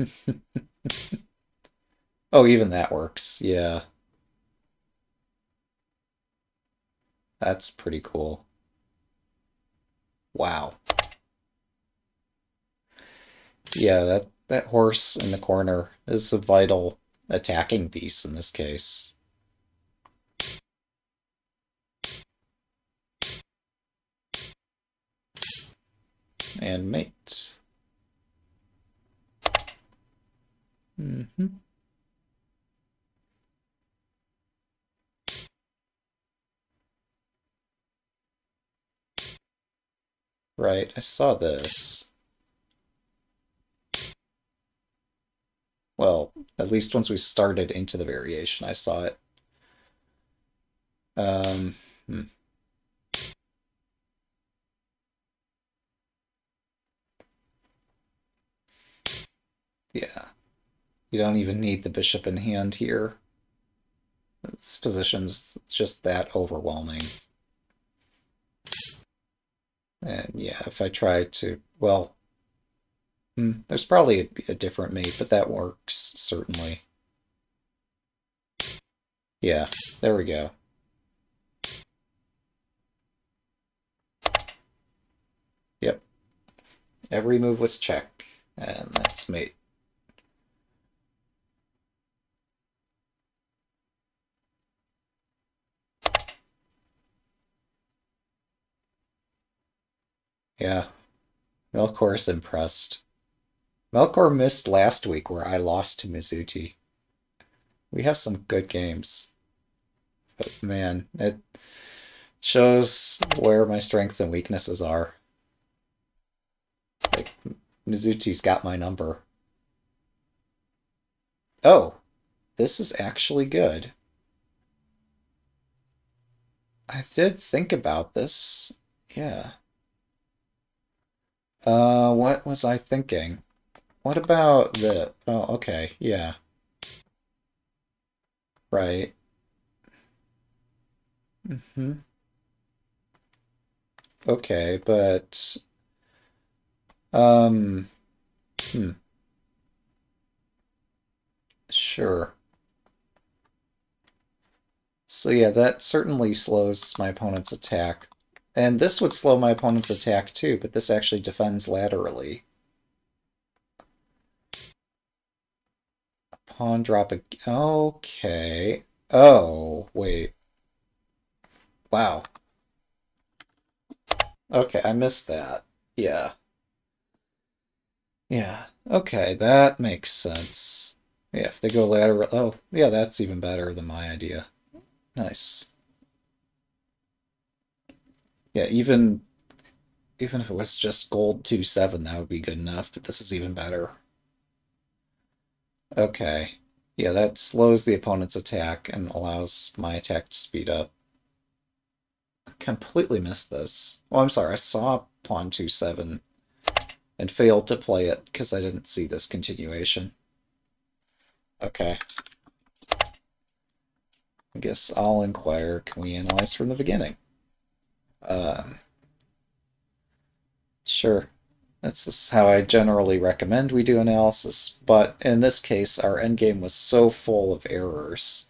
oh, even that works. Yeah. That's pretty cool. Wow. Yeah, that, that horse in the corner is a vital attacking piece in this case. And mate. Mm hmm Right, I saw this. Well, at least once we started into the variation, I saw it. Um, hmm. Yeah. You don't even need the bishop in hand here. This position's just that overwhelming. And yeah, if I try to, well, hmm, there's probably a, a different mate, but that works, certainly. Yeah, there we go. Yep. Every move was check, and that's mate. Yeah. Melkor is impressed. Melkor missed last week where I lost to Mizzuti. We have some good games. But man, it shows where my strengths and weaknesses are. Like, Mizzuti's got my number. Oh, this is actually good. I did think about this. Yeah. Uh, what was I thinking? What about the... Oh, okay, yeah. Right. Mm-hmm. Okay, but... Um... Hmm. Sure. So yeah, that certainly slows my opponent's attack. And this would slow my opponent's attack too, but this actually defends laterally. Pawn drop. Okay. Oh, wait. Wow. Okay, I missed that. Yeah. Yeah. Okay, that makes sense. Yeah, if they go lateral... Oh, yeah, that's even better than my idea. Nice. Yeah, even even if it was just gold 2-7, that would be good enough, but this is even better. Okay. Yeah, that slows the opponent's attack and allows my attack to speed up. Completely missed this. Oh, I'm sorry, I saw pawn 2-7 and failed to play it because I didn't see this continuation. Okay. I guess I'll inquire, can we analyze from the beginning? Uh, sure. That's just how I generally recommend we do analysis, but in this case, our endgame was so full of errors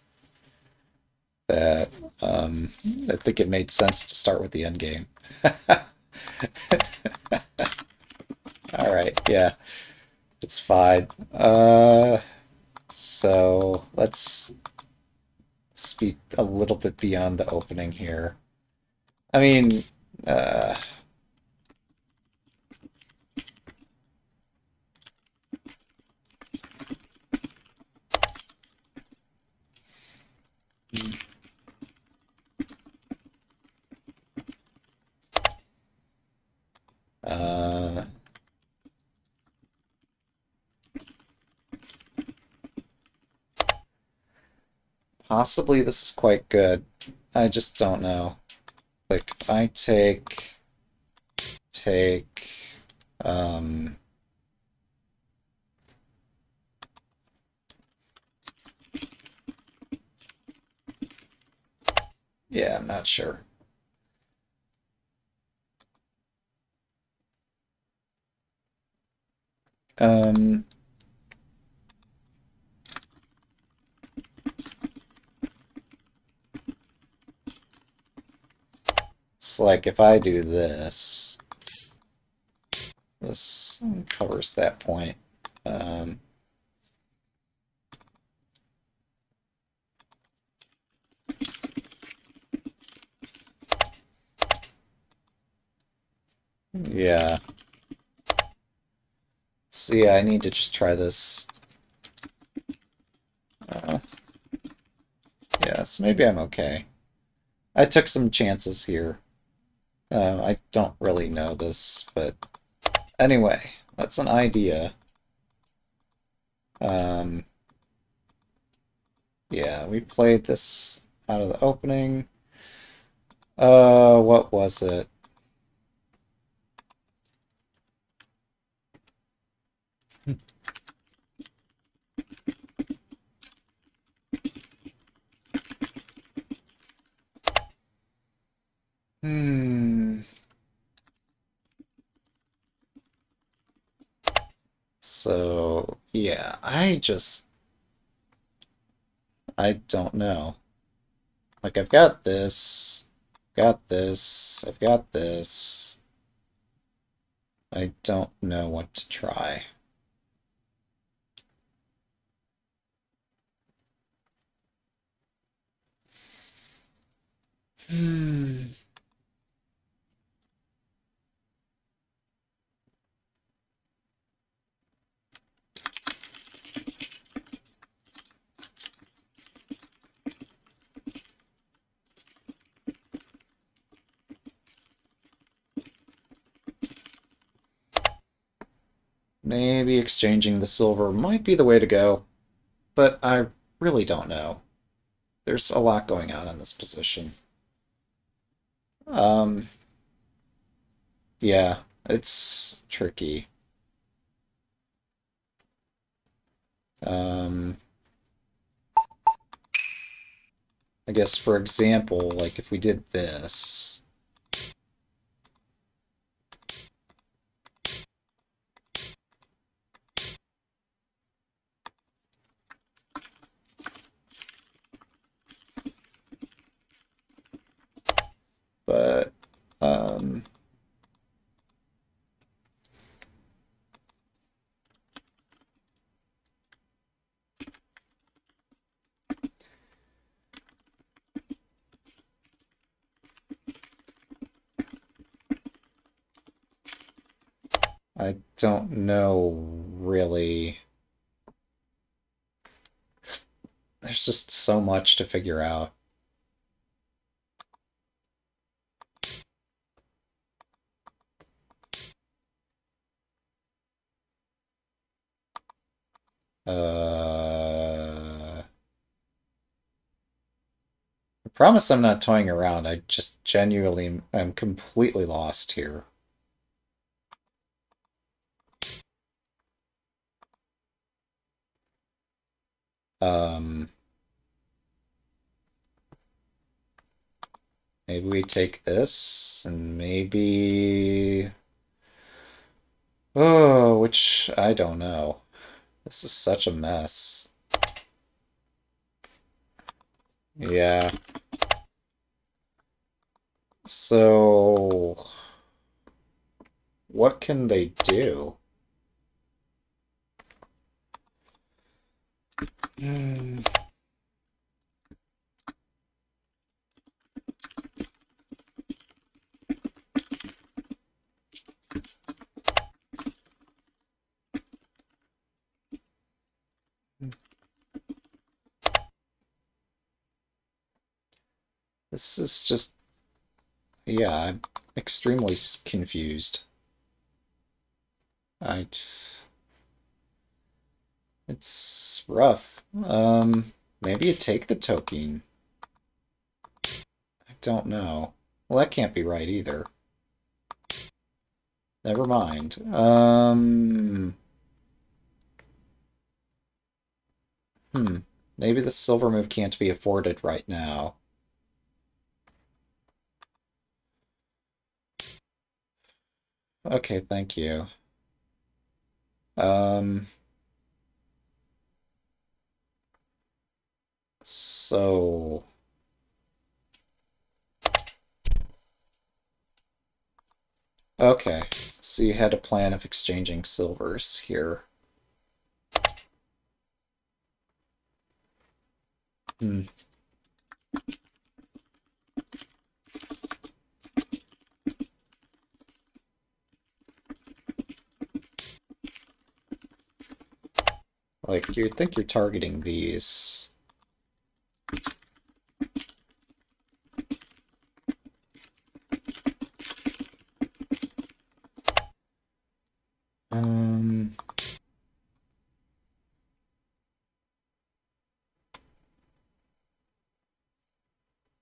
that um, I think it made sense to start with the endgame. All right, yeah, it's fine. Uh, so let's speak a little bit beyond the opening here. I mean, uh... Uh... Possibly this is quite good. I just don't know like I take take um yeah, I'm not sure. Um like if I do this, this covers that point. Um, yeah. So yeah, I need to just try this. Uh, yeah, so maybe I'm okay. I took some chances here. Uh, I don't really know this, but anyway, that's an idea. Um, yeah, we played this out of the opening. Uh, what was it? Hmm. So, yeah, I just... I don't know. Like, I've got this, got this, I've got this. I don't know what to try. Hmm. Maybe exchanging the silver might be the way to go, but I really don't know. There's a lot going on in this position. Um, yeah, it's tricky. Um, I guess, for example, like if we did this, but um, I don't know really. There's just so much to figure out. Uh, I promise I'm not toying around. I just genuinely am completely lost here. Um, maybe we take this and maybe... Oh, which I don't know. This is such a mess. Yeah. So... What can they do? Hmm. This is just... Yeah, I'm extremely confused. I... It's rough. Um, maybe you take the tokin. I don't know. Well, that can't be right either. Never mind. Um... Hmm. Maybe the silver move can't be afforded right now. Okay, thank you. Um... So... Okay, so you had a plan of exchanging silvers here. Hmm. Like, you'd think you're targeting these. Um...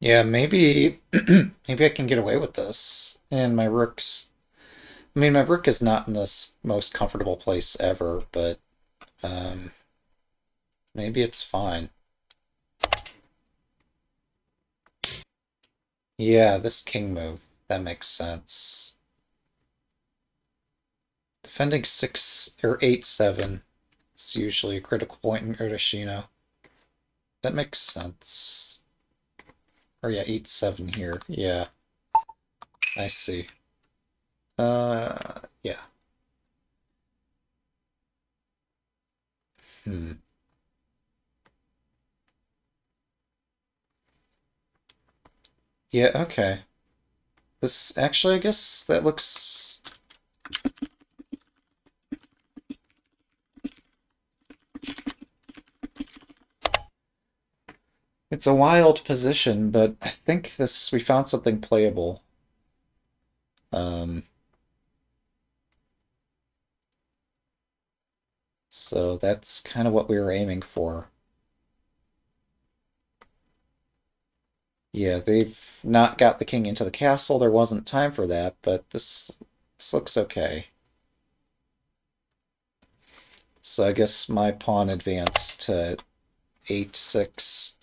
Yeah, maybe maybe I can get away with this. And my rook's I mean my rook is not in this most comfortable place ever, but um maybe it's fine. Yeah, this king move. That makes sense. Defending six or eight seven is usually a critical point in Ureshino. That makes sense. Or yeah, eight seven here. Yeah. I see. Uh yeah. Hmm. Yeah, okay. This actually I guess that looks It's a wild position, but I think this we found something playable. Um, so that's kind of what we were aiming for. Yeah, they've not got the king into the castle. There wasn't time for that, but this, this looks okay. So I guess my pawn advanced to 8-6.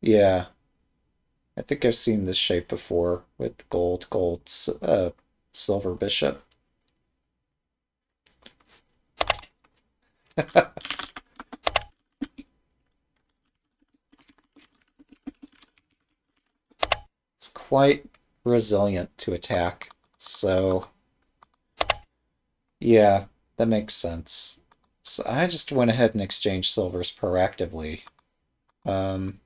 Yeah. I think I've seen this shape before with gold, gold, uh, silver bishop. It's quite resilient to attack, so yeah, that makes sense. So I just went ahead and exchanged silvers proactively. Um,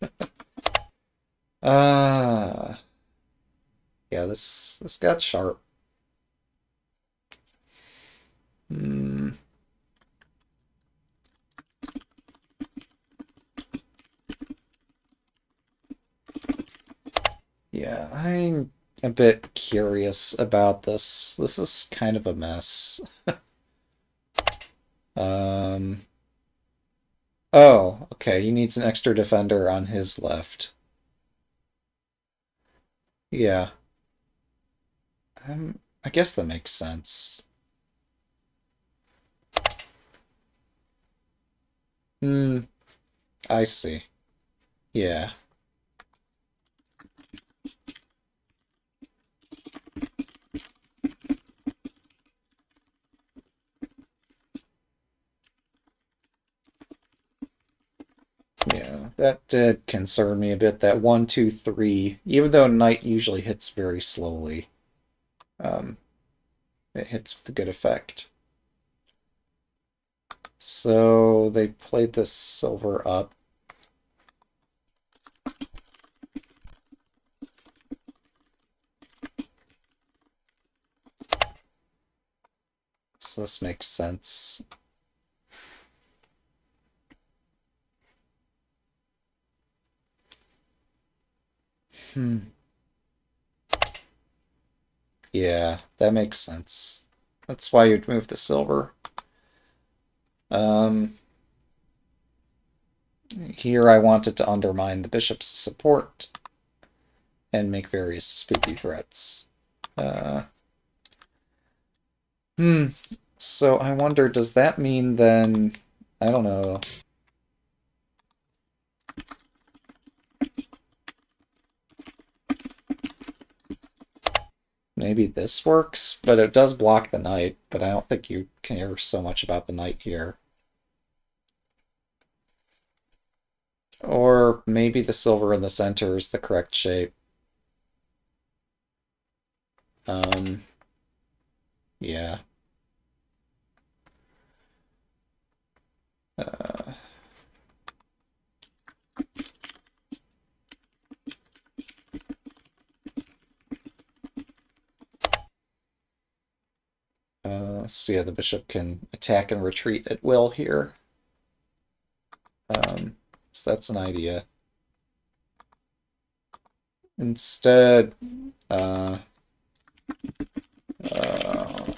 uh yeah, this this got sharp. Hmm. Yeah, I'm a bit curious about this. This is kind of a mess. um. Oh, okay. He needs an extra defender on his left. Yeah. Um, I guess that makes sense. Hmm. I see. Yeah. Yeah, that did concern me a bit, that one, two, three. Even though knight usually hits very slowly, um, it hits with a good effect. So they played this silver up. So this makes sense. Hmm. Yeah, that makes sense. That's why you'd move the silver. Um, here I wanted to undermine the bishop's support and make various spooky threats. Uh, hmm. So I wonder, does that mean then... I don't know. Maybe this works, but it does block the knight, but I don't think you care so much about the knight here. Or maybe the silver in the center is the correct shape. Um, yeah. Uh, Uh, See how the bishop can attack and retreat at will here. Um, so that's an idea. Instead, uh, uh,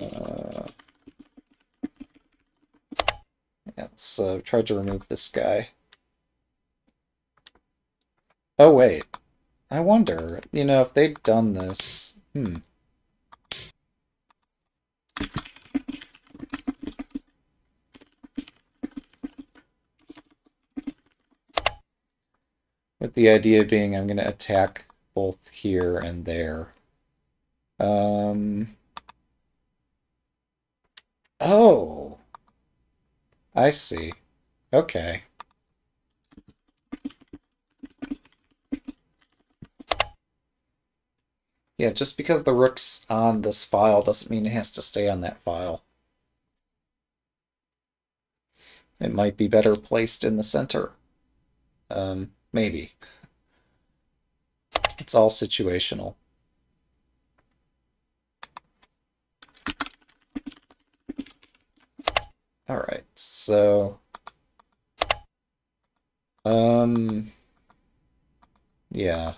uh, yeah, let's uh, try to remove this guy. Oh, wait. I wonder, you know, if they'd done this... Hmm. With the idea being I'm going to attack both here and there. Um... Oh! I see. Okay. Yeah, just because the rook's on this file doesn't mean it has to stay on that file. It might be better placed in the center. Um, maybe. It's all situational. Alright, so... Um... Yeah.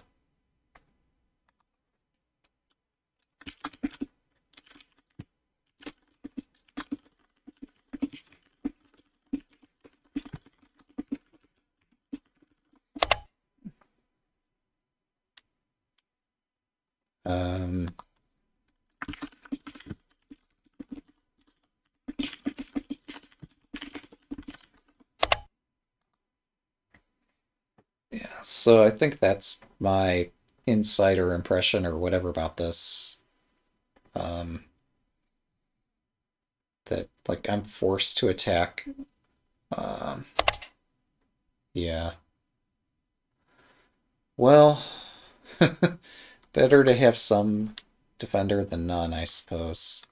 Um... Yeah, so I think that's my insider impression or whatever about this. Um, that, like, I'm forced to attack. Um, yeah. Well, better to have some defender than none, I suppose.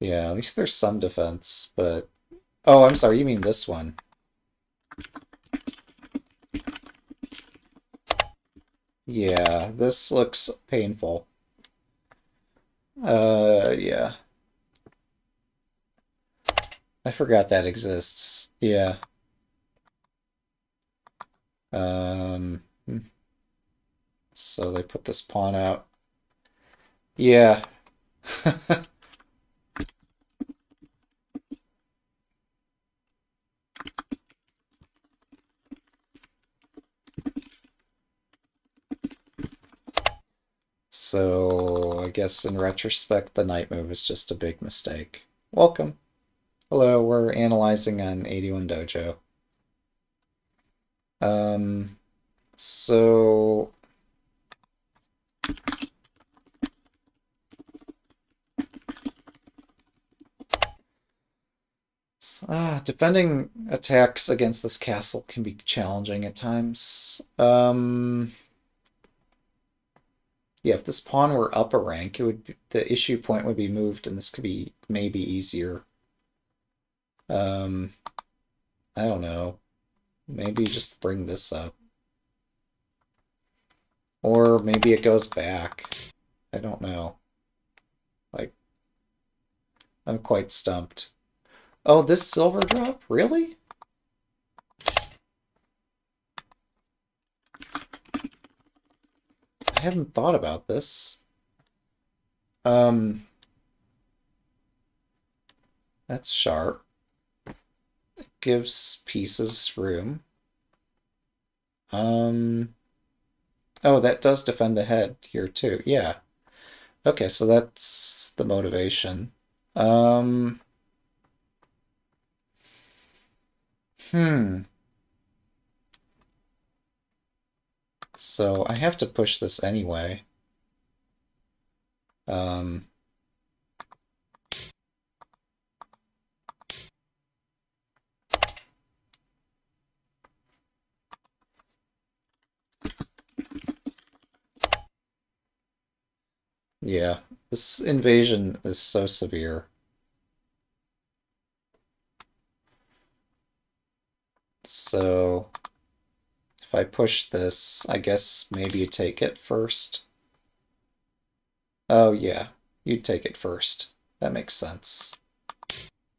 Yeah, at least there's some defense, but... Oh, I'm sorry, you mean this one. Yeah, this looks painful. Uh, yeah. I forgot that exists. Yeah. Um, so they put this pawn out. Yeah. So I guess in retrospect, the knight move is just a big mistake. Welcome. Hello, we're analyzing on 81 Dojo. Um, so... Uh, defending attacks against this castle can be challenging at times. Um, yeah, if this pawn were up a rank, it would be, the issue point would be moved, and this could be maybe easier. Um, I don't know. Maybe just bring this up. Or maybe it goes back. I don't know. Like, I'm quite stumped. Oh, this silver drop? Really? I hadn't thought about this. Um, that's sharp. Gives pieces room. Um, oh, that does defend the head here too. Yeah. Okay, so that's the motivation. Um, hmm. So I have to push this anyway. Um, yeah, this invasion is so severe. So if I push this, I guess maybe you take it first. Oh, yeah. You'd take it first. That makes sense.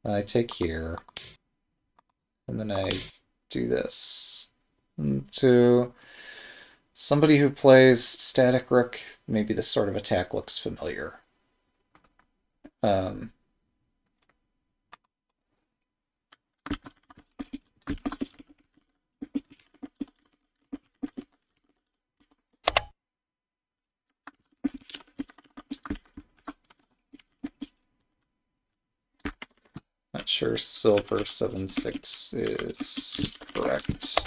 I take here. And then I do this. To somebody who plays static rook, maybe this sort of attack looks familiar. Um, Not sure silver 7-6 is correct.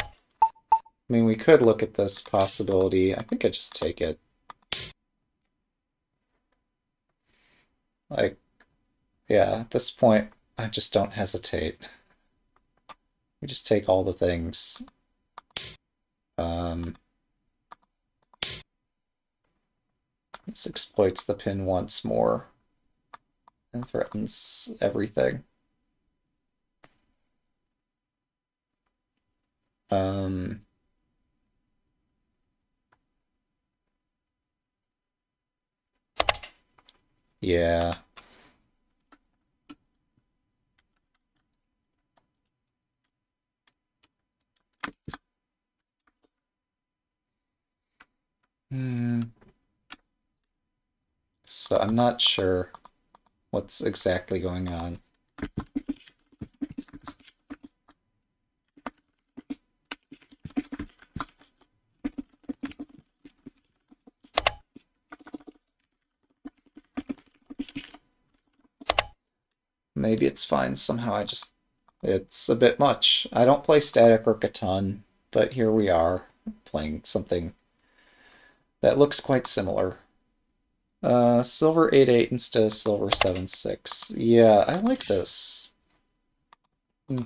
I mean, we could look at this possibility. I think I just take it. Like, yeah, at this point, I just don't hesitate. We just take all the things. Um, this exploits the pin once more and threatens everything. Um, yeah. Hmm. So I'm not sure what's exactly going on. Maybe it's fine. Somehow I just... It's a bit much. I don't play Static Rook a ton, but here we are, playing something that looks quite similar. Uh, silver 8-8 instead of silver 7-6. Yeah, I like this. Hmm.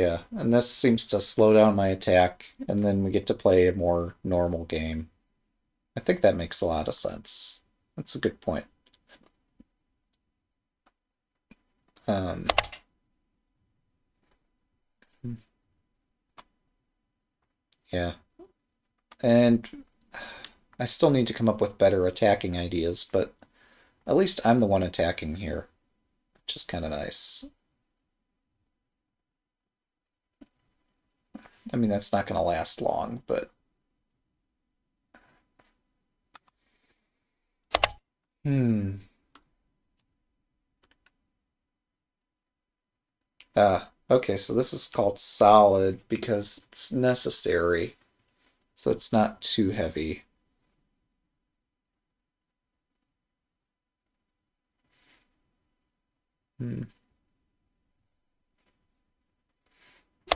Yeah, and this seems to slow down my attack, and then we get to play a more normal game. I think that makes a lot of sense. That's a good point. Um, yeah. And I still need to come up with better attacking ideas, but at least I'm the one attacking here, which is kind of nice. I mean, that's not going to last long, but... Hmm. Ah, okay, so this is called solid because it's necessary. So it's not too heavy. Hmm.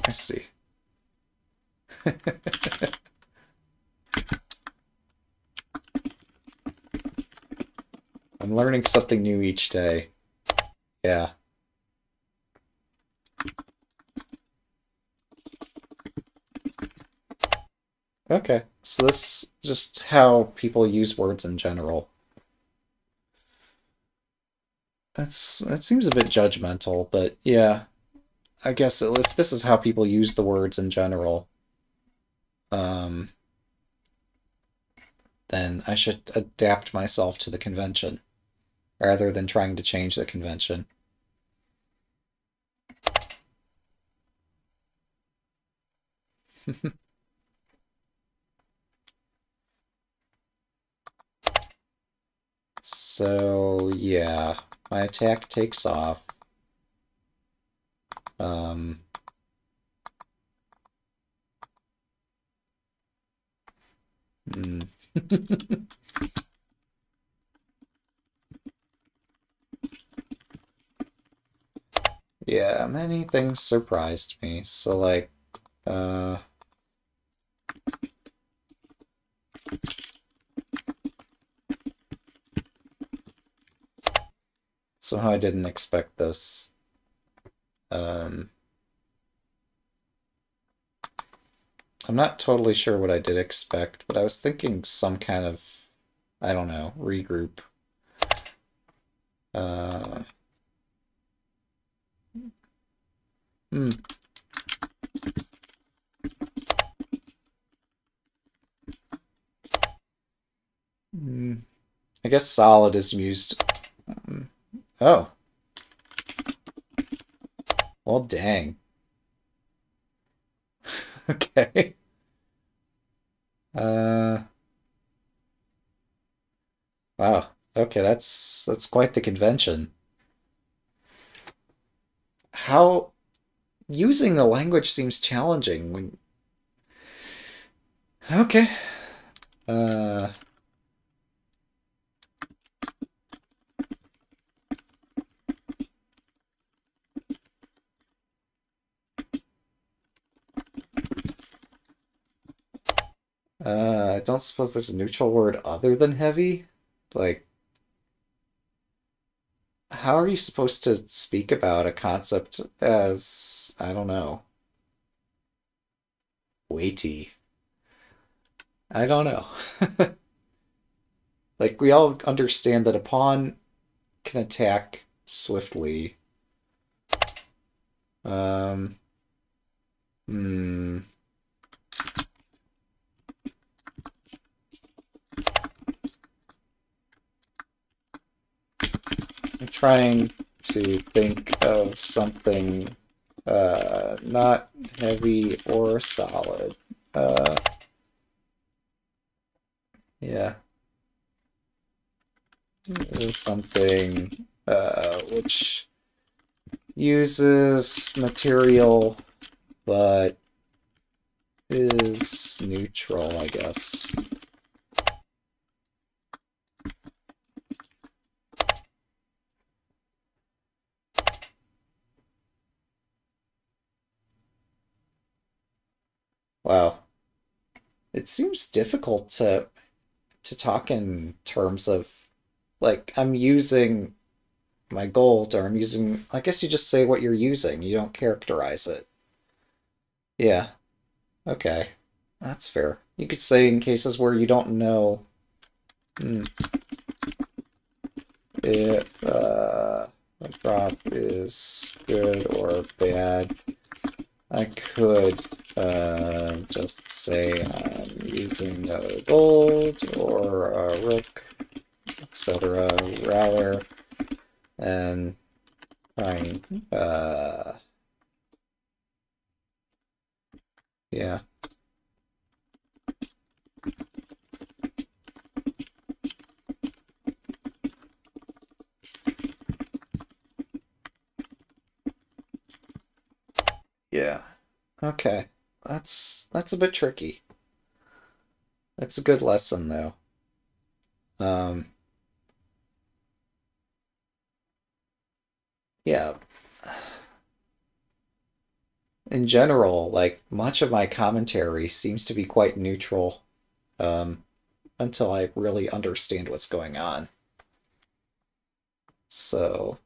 I see. I'm learning something new each day. Yeah. Okay, so this is just how people use words in general. That's that seems a bit judgmental, but yeah. I guess if this is how people use the words in general, um, then I should adapt myself to the convention rather than trying to change the convention. so, yeah, my attack takes off. Um, Mm. yeah, many things surprised me. So, like, uh... Somehow I didn't expect this. Um... I'm not totally sure what I did expect, but I was thinking some kind of, I don't know, regroup. Uh, hmm. Hmm. guess solid is used. Oh. Well, dang. okay. Uh. Wow. Okay, that's that's quite the convention. How using the language seems challenging when Okay. Uh Uh, I don't suppose there's a neutral word other than heavy? Like, how are you supposed to speak about a concept as, I don't know, weighty? I don't know. Like, we all understand that a pawn can attack swiftly. Um, hmm. I'm trying to think of something uh, not heavy or solid. Uh, yeah. Something uh, which uses material but is neutral, I guess. Wow. It seems difficult to to talk in terms of like I'm using my gold or I'm using I guess you just say what you're using. You don't characterize it. Yeah. Okay. That's fair. You could say in cases where you don't know hmm, if uh, a prop is good or bad, I could uh, just say I'm using a gold or a rook, etc. rather and fine. Uh, yeah. Yeah. Okay. That's that's a bit tricky. That's a good lesson though. Um Yeah. In general, like much of my commentary seems to be quite neutral um until I really understand what's going on. So,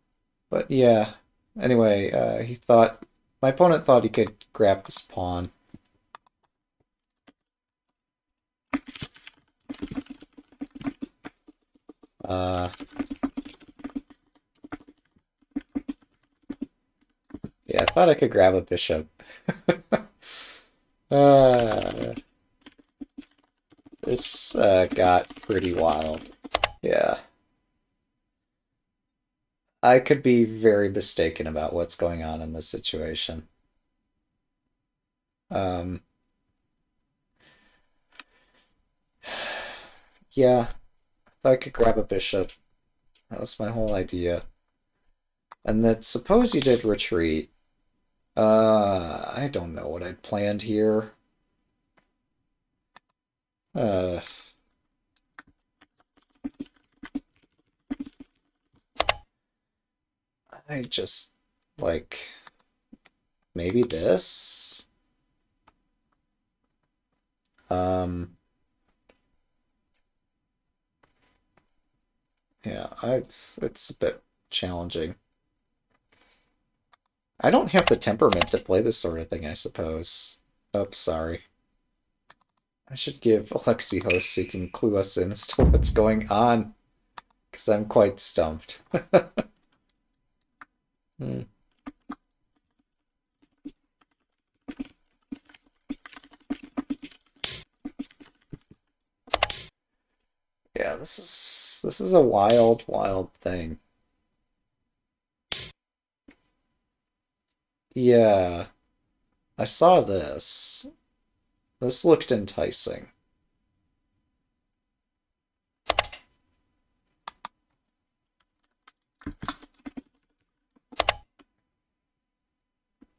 but yeah. Anyway, uh he thought my opponent thought he could grab this pawn. Uh, yeah, I thought I could grab a bishop. uh, this uh, got pretty wild. Yeah. I could be very mistaken about what's going on in this situation. Um, yeah, if I could grab a bishop. That was my whole idea. And that suppose you did retreat. Uh, I don't know what I'd planned here. Uh, I just like maybe this. Um, yeah, I it's a bit challenging. I don't have the temperament to play this sort of thing, I suppose. Oh, sorry. I should give Alexei host so he can clue us in as to what's going on. Because I'm quite stumped. hmm. Yeah, this is this is a wild, wild thing. Yeah. I saw this. This looked enticing.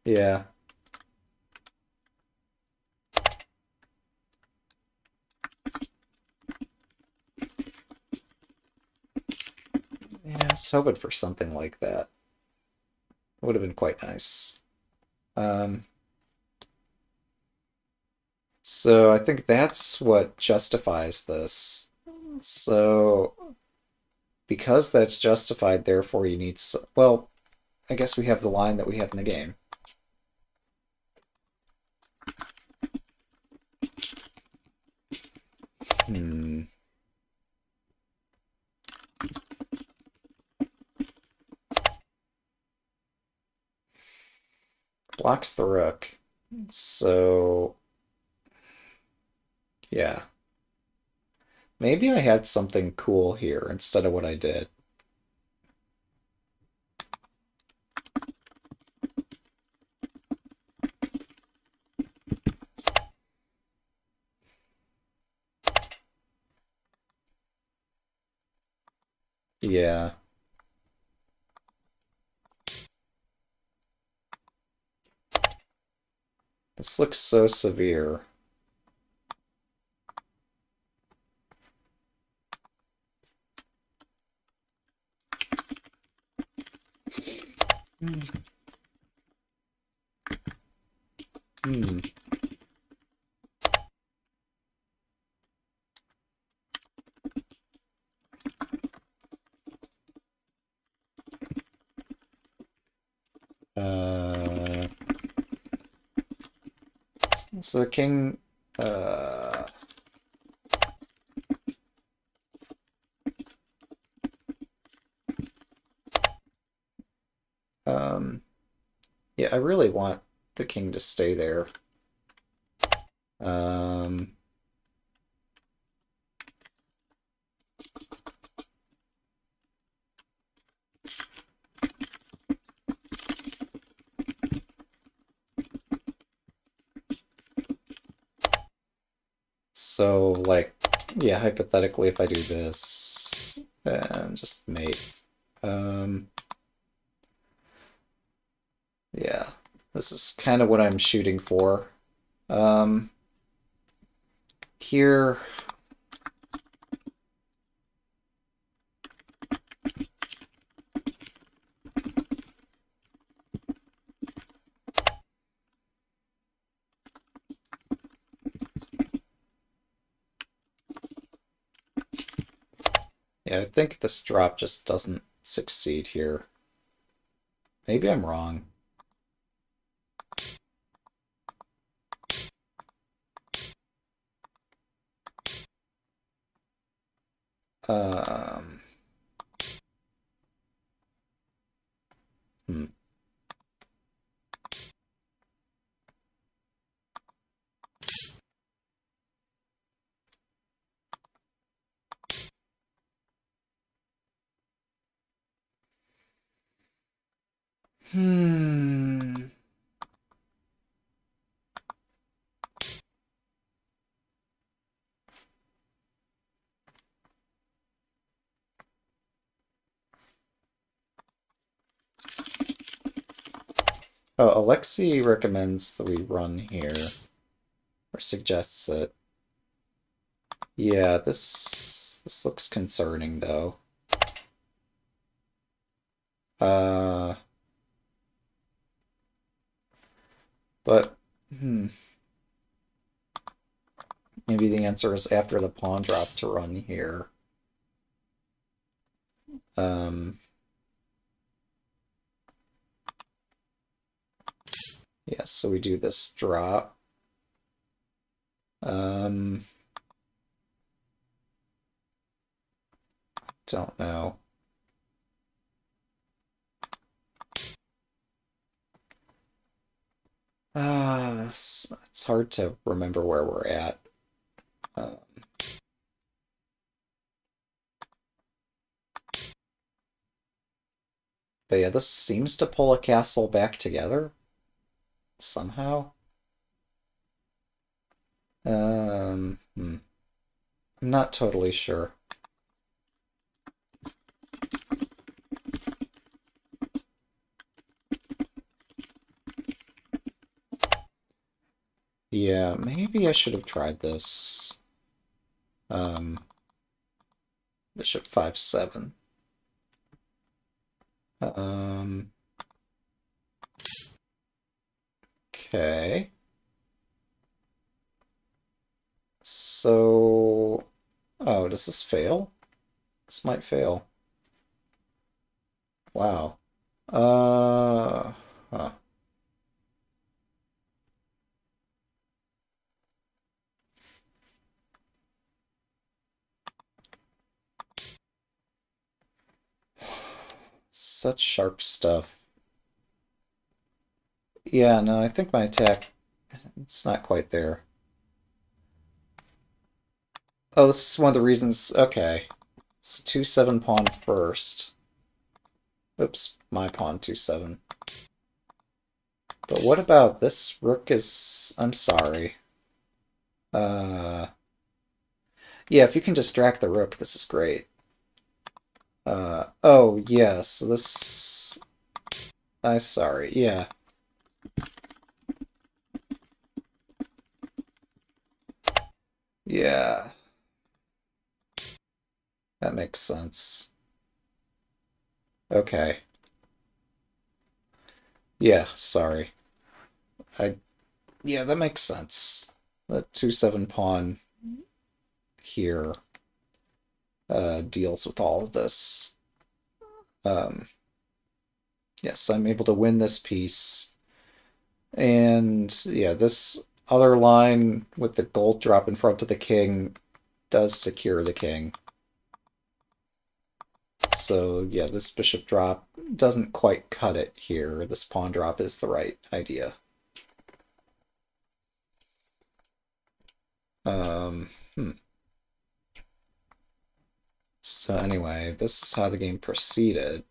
Yeah. Yeah, I was hoping for something like that. Would have been quite nice. Um, so I think that's what justifies this. So because that's justified, therefore you need, well, I guess we have the line that we have in the game. Blocks the rook. So, yeah. Maybe I had something cool here instead of what I did. Yeah. This looks so severe. Hmm. Hmm. Uh, so the king, uh, um, yeah, I really want the king to stay there. Um, So, like, yeah, hypothetically, if I do this, and just mate, um, yeah, this is kind of what I'm shooting for. Um, here, Yeah, I think this drop just doesn't succeed here. Maybe I'm wrong. Um, hmm. Hmm. Alexei recommends that we run here. Or suggests it. Yeah, this this looks concerning though. Uh But, hmm. Maybe the answer is after the pawn drop to run here. Um, Yes, so we do this drop. Um, don't know. Uh, it's, it's hard to remember where we're at. Um, but yeah, this seems to pull a castle back together. Somehow. Um, hmm. I'm not totally sure. Yeah, maybe I should have tried this. Um, bishop 5-7. Um, okay. So, oh, does this fail? This might fail. Wow. Uh, huh. Such sharp stuff. Yeah, no, I think my attack, it's not quite there. Oh, this is one of the reasons, okay. It's 2-7 pawn first. Oops, my pawn 2-7. But what about this rook is... I'm sorry. Uh... Yeah, if you can distract the rook, this is great. Uh, oh, yeah, so this... I'm sorry, yeah. Yeah. That makes sense. Okay. Yeah, sorry. I... Yeah, that makes sense. The 2-7 pawn here uh, deals with all of this. Um, yes, I'm able to win this piece. And yeah, this other line with the gold drop in front of the king does secure the king. So yeah, this bishop drop doesn't quite cut it here. This pawn drop is the right idea. Um, hmm. So anyway, this is how the game proceeded.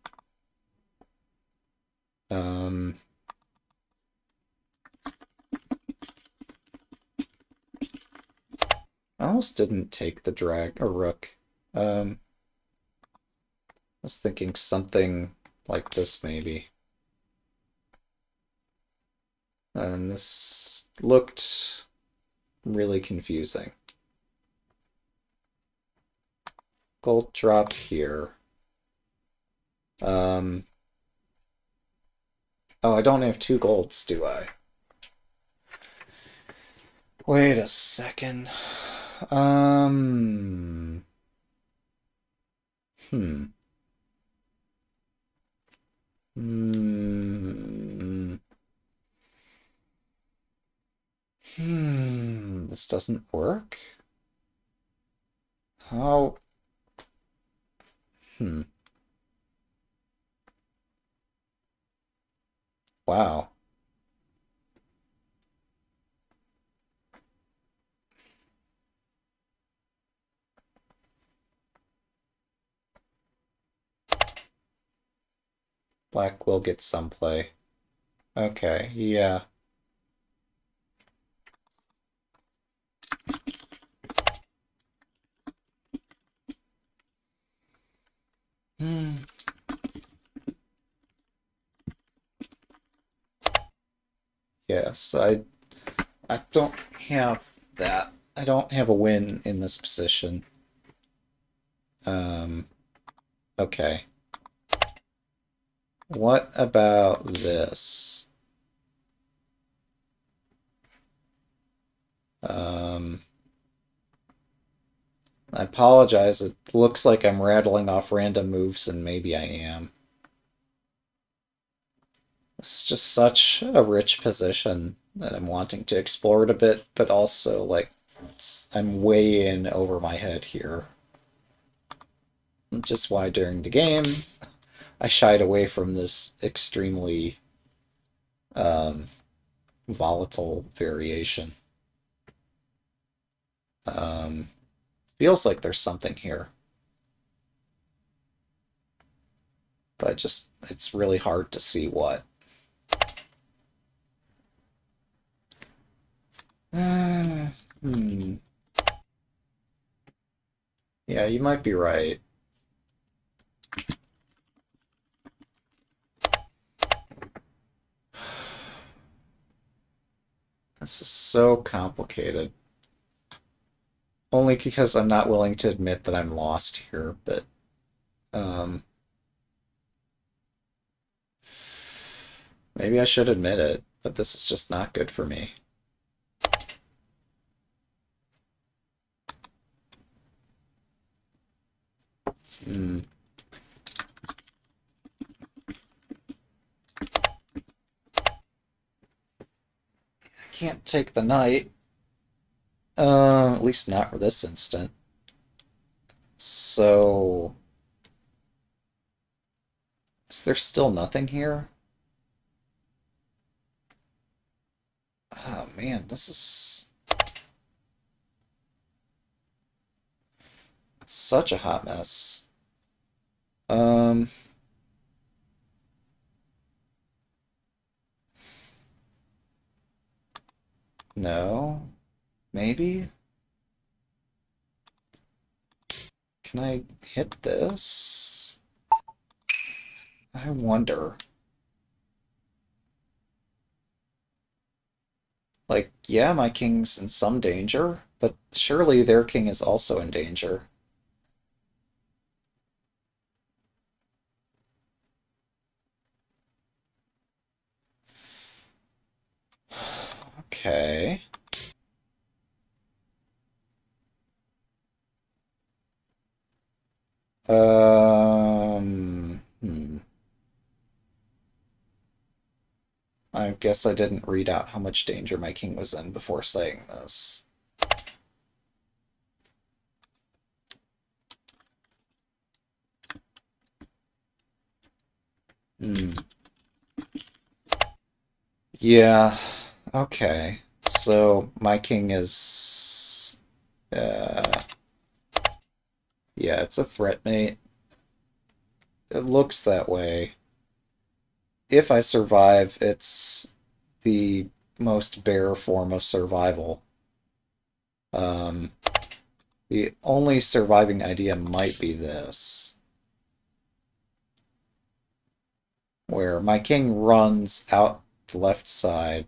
Um, I almost didn't take the drag or rook. Um, I was thinking something like this maybe. And this looked really confusing. Gold drop here. Um, oh, I don't have two golds, do I? Wait a second. Um, hmm. Hmm. Hmm. This doesn't work? How? Hmm. Wow. Black will get some play. Okay, yeah. Hmm. Yes, I I don't have that. I don't have a win in this position. Um okay. What about this? Um, I apologize. It looks like I'm rattling off random moves, and maybe I am. This is just such a rich position that I'm wanting to explore it a bit, but also, like, I'm way in over my head here. Just why during the game, I shied away from this extremely um, volatile variation. Um, feels like there's something here. but just it's really hard to see what. Uh, hmm. Yeah, you might be right. This is so complicated. Only because I'm not willing to admit that I'm lost here, but um maybe I should admit it, but this is just not good for me. Hmm. Can't take the knight. Uh, at least not for this instant. So... Is there still nothing here? Oh man, this is... Such a hot mess. Um... No. Maybe? Can I hit this? I wonder. Like, yeah, my king's in some danger, but surely their king is also in danger. Okay. Um, hmm. I guess I didn't read out how much danger my king was in before saying this. Hmm. Yeah, okay. So my king is... Uh, yeah, it's a threat mate. It looks that way. If I survive, it's the most bare form of survival. Um, the only surviving idea might be this. Where my king runs out the left side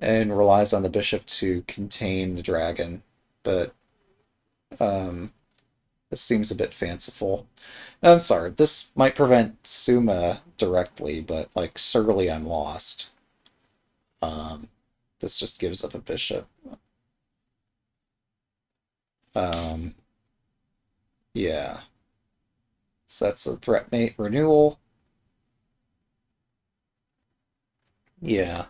and relies on the bishop to contain the dragon, but um, this seems a bit fanciful. I'm sorry, this might prevent tsume directly, but like surely I'm lost. Um, this just gives up a bishop. Um, yeah. So that's a threat mate renewal. Yeah.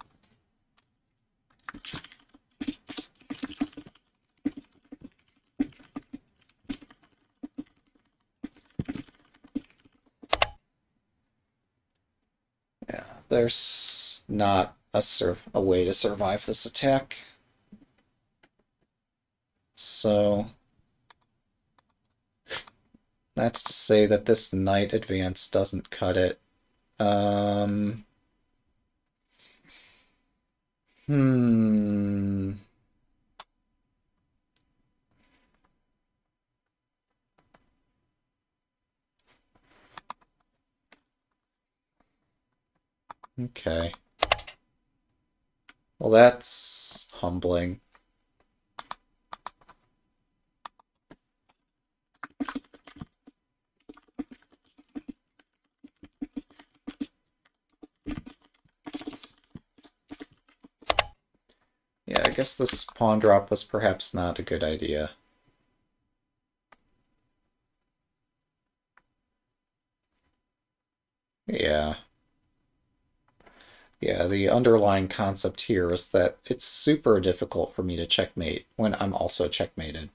Yeah, there's not a, sur a way to survive this attack. So, that's to say that this knight advance doesn't cut it. Um, hmm. Okay. Well, that's humbling. Yeah, I guess this pawn drop was perhaps not a good idea. Yeah. Yeah, the underlying concept here is that it's super difficult for me to checkmate when I'm also checkmated.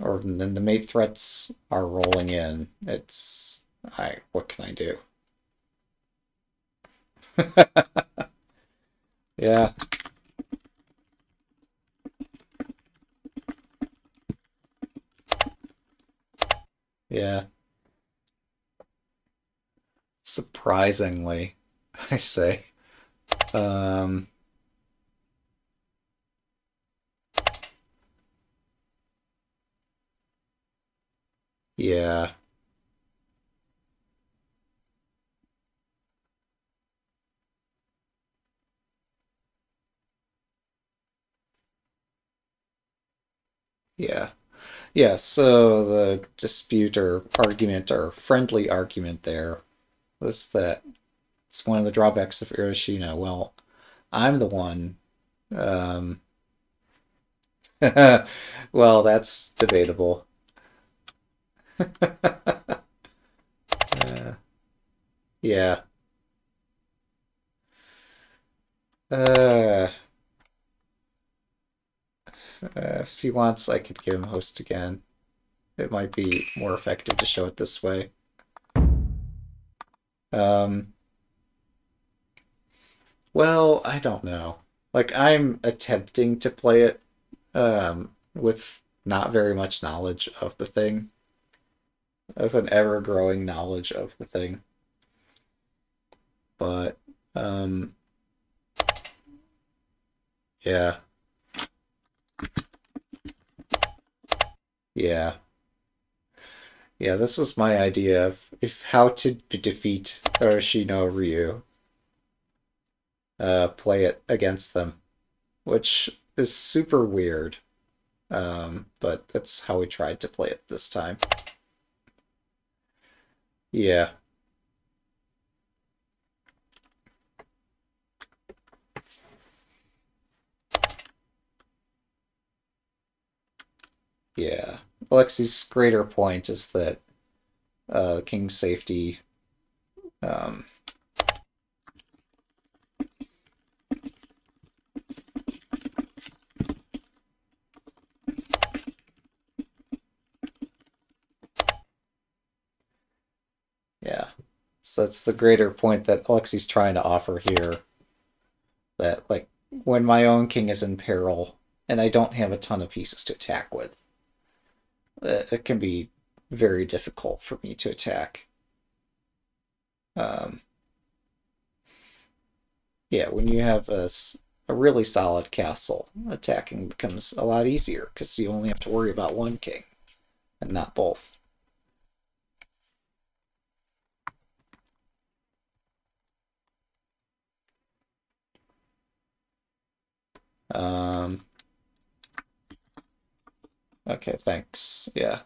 Or then the mate threats are rolling in. It's... I... what can I do? yeah. Yeah. Surprisingly, I say. Um, yeah. Yeah. Yeah, so the dispute or argument or friendly argument there was that it's one of the drawbacks of Hiroshima. Well, I'm the one. Um, well, that's debatable. Uh, yeah. Uh, uh, if he wants, I could give him host again. It might be more effective to show it this way. Um, well, I don't know. Like, I'm attempting to play it um, with not very much knowledge of the thing, of an ever-growing knowledge of the thing. But, um, yeah, yeah. Yeah, this is my idea of if how to defeat Ureshino Ryu. Uh, play it against them, which is super weird. Um, but that's how we tried to play it this time. Yeah. Yeah. Alexei's greater point is that uh, King's safety um, yeah. So that's the greater point that Alexei's trying to offer here. That, like, when my own king is in peril and I don't have a ton of pieces to attack with, it can be very difficult for me to attack. Um, yeah, when you have a, a really solid castle, attacking becomes a lot easier because you only have to worry about one king and not both. Um, okay, thanks. Yeah.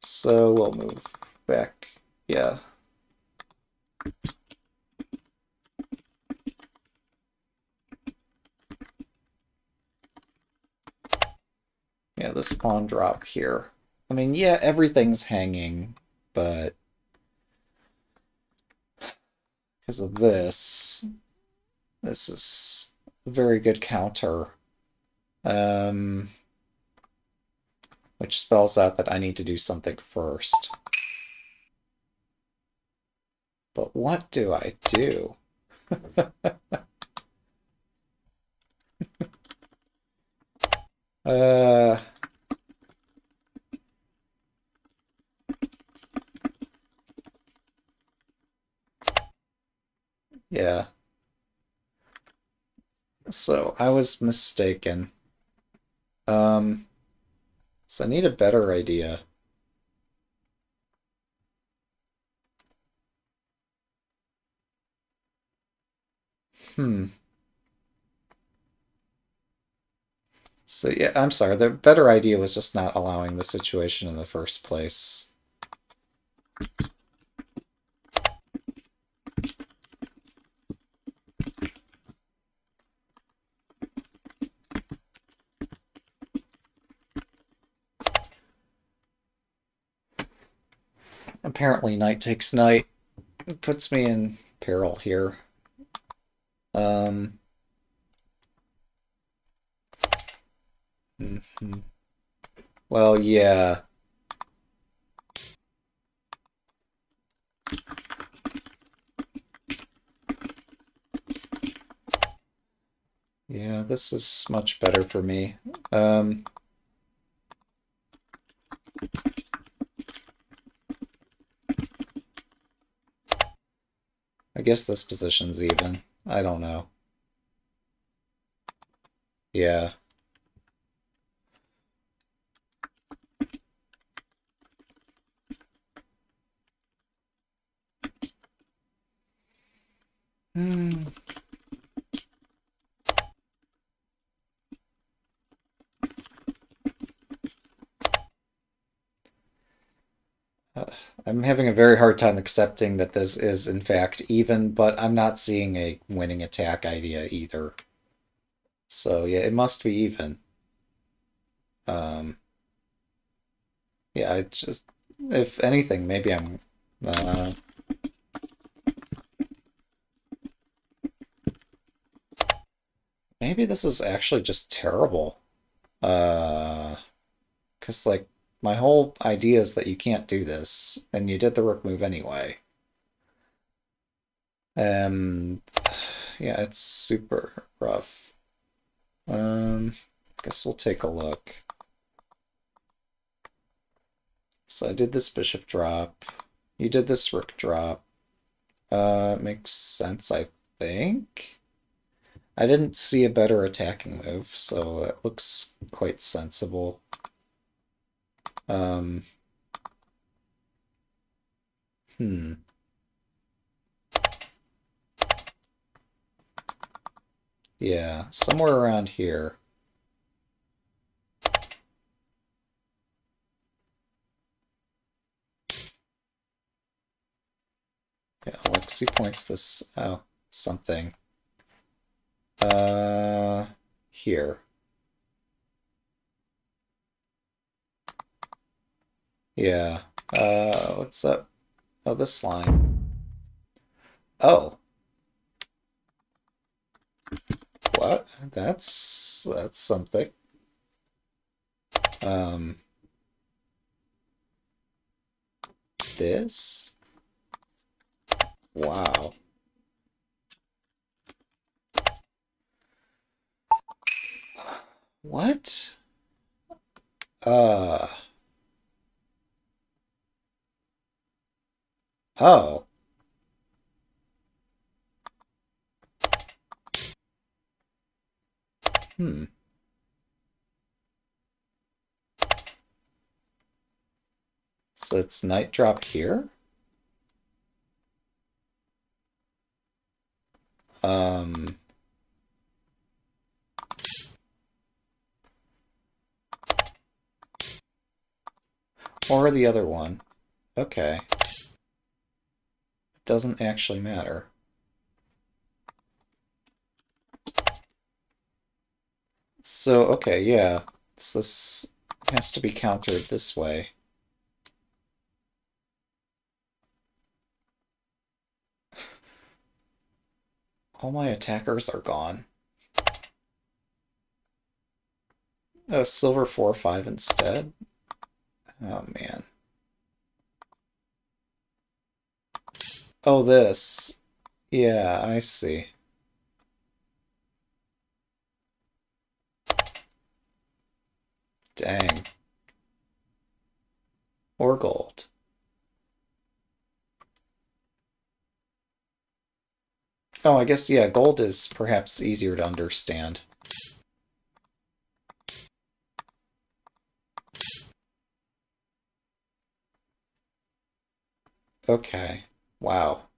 So we'll move back. Yeah. Yeah, this pawn drop here. I mean, yeah, everything's hanging, but because of this, this is a very good counter. Um, which spells out that I need to do something first. But what do I do? uh... Yeah. So, I was mistaken. Um... So I need a better idea. Hmm. So yeah, I'm sorry. The better idea was just not allowing the situation in the first place. Apparently knight takes knight. It puts me in peril here. Um... Mm -hmm. Well, yeah. Yeah, this is much better for me. Um... guess this position's even. I don't know. Yeah. Hmm. Uh, I'm having a very hard time accepting that this is in fact even, but I'm not seeing a winning attack idea either. So yeah, it must be even. Um, yeah, I just, if anything, maybe I'm, uh, maybe this is actually just terrible. Uh, because like my whole idea is that you can't do this, and you did the rook move anyway. Um, yeah, it's super rough. Um, guess we'll take a look. So I did this bishop drop. You did this rook drop. Uh, makes sense, I think. I didn't see a better attacking move, so it looks quite sensible. Um, hmm. Yeah, somewhere around here. Yeah, Alexei points this out. Something. Uh, here. Yeah. Uh, what's up? Oh, this slime. Oh. What? That's that's something. Um. This. Wow. What? Uh. Oh. Hmm. So it's knight drop here? Um... Or the other one. Okay doesn't actually matter. So, okay, yeah. So this has to be countered this way. All my attackers are gone. Oh, silver 4-5 instead? Oh, man. Oh, this. Yeah, I see. Dang. Or gold. Oh, I guess, yeah, gold is perhaps easier to understand. Okay. Wow.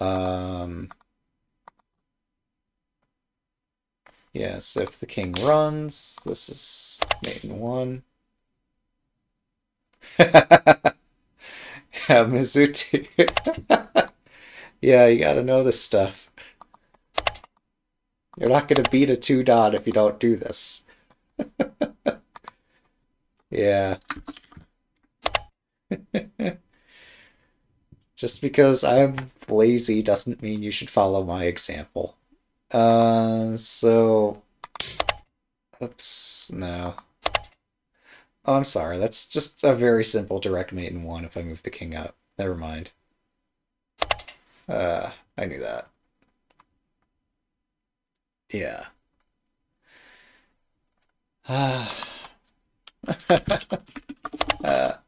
Um, yes, if the king runs, this is main one. yeah, Mizzuti. yeah, you gotta know this stuff. You're not gonna beat a two dot if you don't do this. yeah. Just because I'm lazy doesn't mean you should follow my example. Uh, so... Oops, no. Oh, I'm sorry. That's just a very simple direct mate in one if I move the king up. Never mind. Uh, I knew that. Yeah. uh,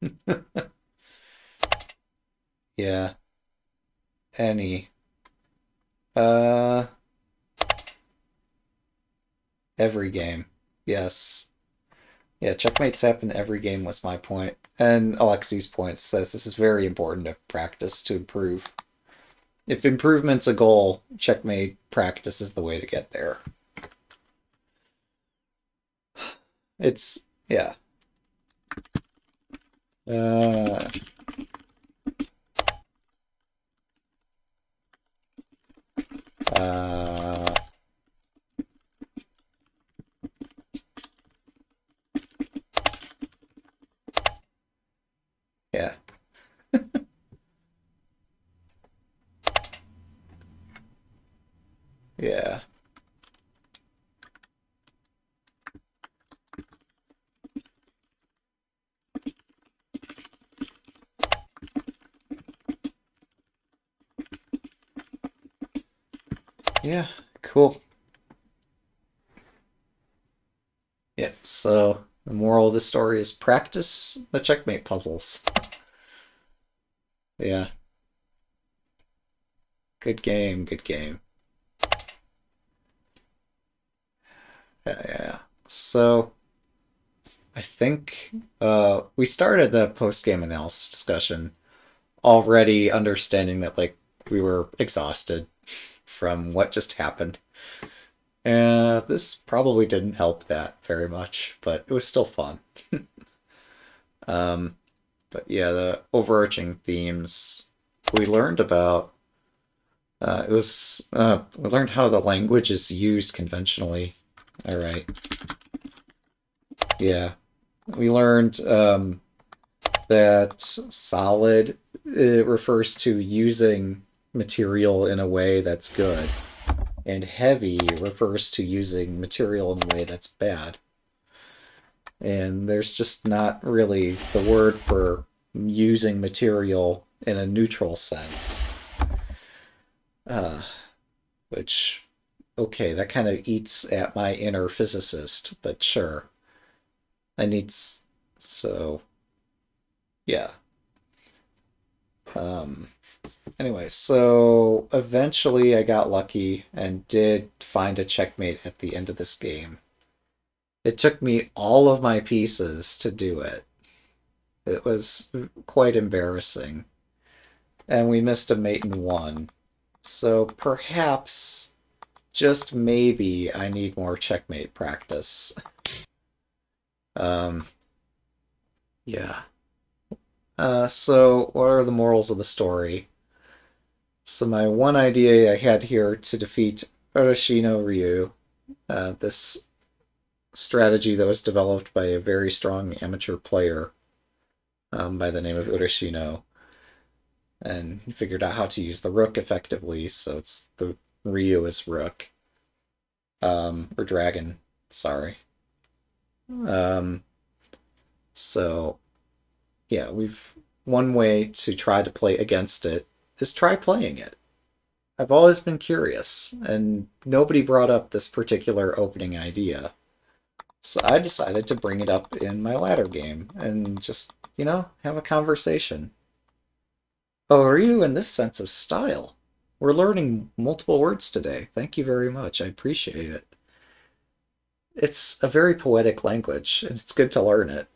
yeah. Any. Uh. Every game. Yes. Yeah, checkmates happen every game was my point. And Alexei's point says this is very important to practice to improve. If improvement's a goal, checkmate practice is the way to get there. It's yeah. Uh uh yeah. yeah. Yeah, cool. Yep, so the moral of the story is practice the checkmate puzzles. Yeah. Good game, good game. Yeah, yeah. So I think uh we started the post-game analysis discussion already understanding that like we were exhausted from what just happened. Uh, this probably didn't help that very much, but it was still fun. um, but yeah, the overarching themes we learned about. Uh, it was uh, we learned how the language is used conventionally. All right. Yeah, we learned um, that solid it refers to using material in a way that's good, and heavy refers to using material in a way that's bad. And there's just not really the word for using material in a neutral sense. Uh, which, okay, that kind of eats at my inner physicist, but sure. I need, so, yeah. Um, Anyway, so eventually I got lucky and did find a checkmate at the end of this game. It took me all of my pieces to do it. It was quite embarrassing. And we missed a mate in one. So perhaps, just maybe, I need more checkmate practice. Um, yeah. Uh, so, what are the morals of the story? So my one idea I had here to defeat Ureshino Ryu, uh, this strategy that was developed by a very strong amateur player um, by the name of Ureshino, and he figured out how to use the rook effectively, so it's the Ryu is rook. Um, or dragon, sorry. Um, so, yeah, we've one way to try to play against it is try playing it. I've always been curious, and nobody brought up this particular opening idea. So I decided to bring it up in my ladder game and just, you know, have a conversation. Oh, are you in this sense a style? We're learning multiple words today. Thank you very much. I appreciate it. It's a very poetic language, and it's good to learn it.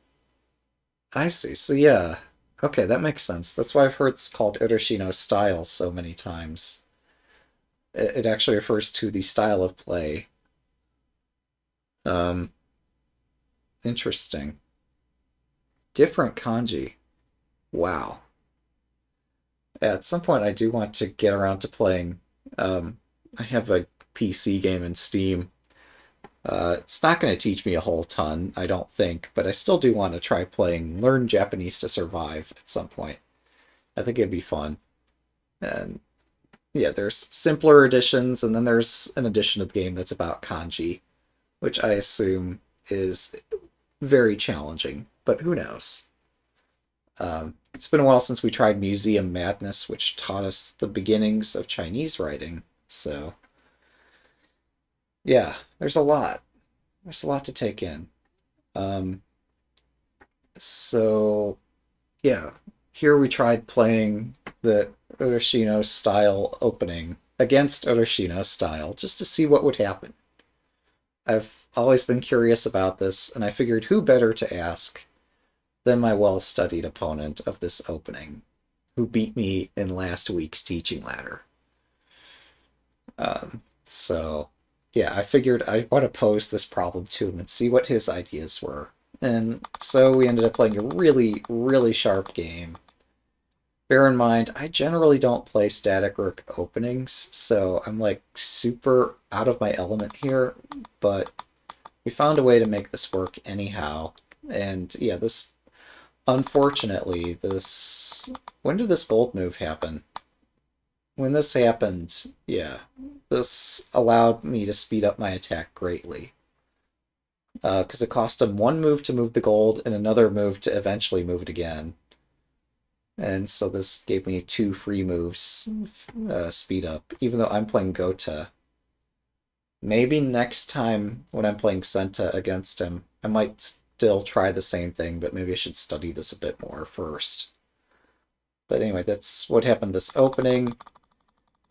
I see. So yeah, Okay, that makes sense. That's why I've heard it's called Ureshino style so many times. It actually refers to the style of play. Um, interesting. Different kanji. Wow. At some point, I do want to get around to playing. Um, I have a PC game in Steam Uh, it's not going to teach me a whole ton, I don't think, but I still do want to try playing Learn Japanese to Survive at some point. I think it'd be fun. And yeah, there's simpler editions, and then there's an edition of the game that's about kanji, which I assume is very challenging, but who knows? Um, it's been a while since we tried Museum Madness, which taught us the beginnings of Chinese writing, so yeah, there's a lot. There's a lot to take in. Um, so, yeah, here we tried playing the Ureshino style opening against Ureshino style just to see what would happen. I've always been curious about this, and I figured who better to ask than my well studied opponent of this opening, who beat me in last week's teaching ladder. Um, so, yeah, I figured I want to pose this problem to him and see what his ideas were. And so we ended up playing a really, really sharp game. Bear in mind, I generally don't play static rook openings, so I'm like super out of my element here, but we found a way to make this work anyhow. And yeah, this, unfortunately, this, when did this gold move happen? When this happened, yeah, this allowed me to speed up my attack greatly. Because uh, it cost him one move to move the gold and another move to eventually move it again. And so this gave me two free moves uh, speed up, even though I'm playing Gote. Maybe next time when I'm playing Sente against him, I might still try the same thing, but maybe I should study this a bit more first. But anyway, that's what happened this opening.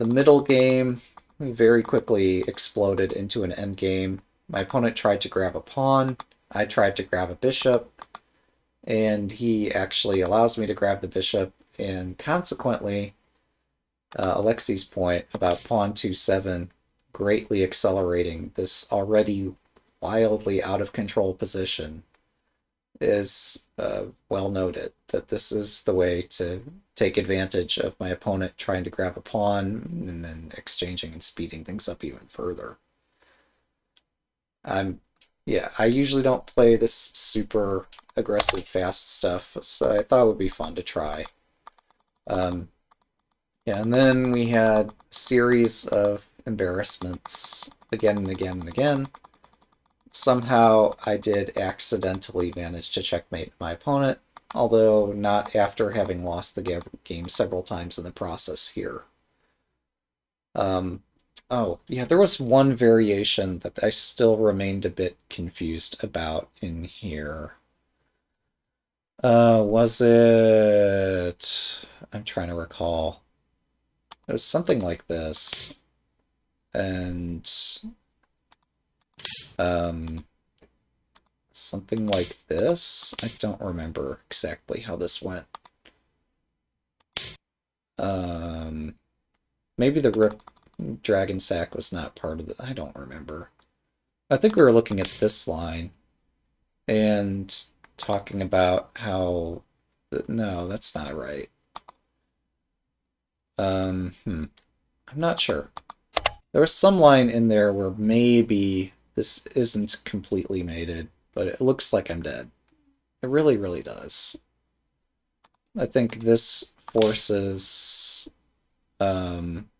The middle game very quickly exploded into an end game. My opponent tried to grab a pawn. I tried to grab a bishop and he actually allows me to grab the bishop, and consequently, uh, Alexei's point about pawn 2-7 greatly accelerating this already wildly out of control position is uh, well noted that this is the way to take advantage of my opponent trying to grab a pawn and then exchanging and speeding things up even further. I'm yeah, I usually don't play this super aggressive fast stuff, so I thought it would be fun to try. Um, yeah, and then we had a series of embarrassments again and again and again. Somehow I did accidentally manage to checkmate my opponent, although not after having lost the game several times in the process here. Um, oh, yeah, there was one variation that I still remained a bit confused about in here. Uh, was it... I'm trying to recall. It was something like this. And... Um... Something like this? I don't remember exactly how this went. Um... Maybe the Rip Dragon Sack was not part of it. I don't remember. I think we were looking at this line. And talking about how no, that's not right. Um, hmm. I'm not sure. There was some line in there where maybe this isn't completely mated, but it looks like I'm dead. It really, really does. I think this forces... Um,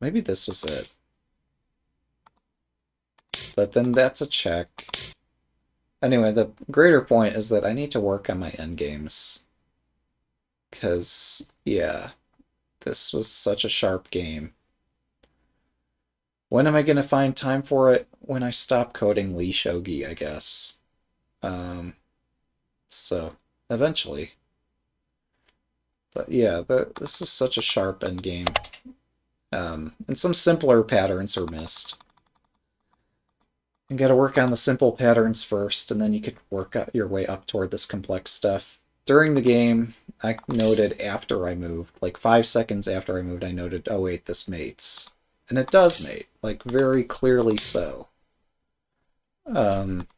maybe this was it. But then that's a check. Anyway, the greater point is that I need to work on my endgames. Because, yeah, this was such a sharp game. When am I going to find time for it? When I stop coding Lishogi, I guess. Um, so, eventually. But yeah, the, this is such a sharp endgame. Um, and some simpler patterns are missed. You got to work on the simple patterns first, and then you could work your way up toward this complex stuff. During the game, I noted after I moved, like five seconds after I moved, I noted, oh wait, this mates. And it does mate, like very clearly so. Um,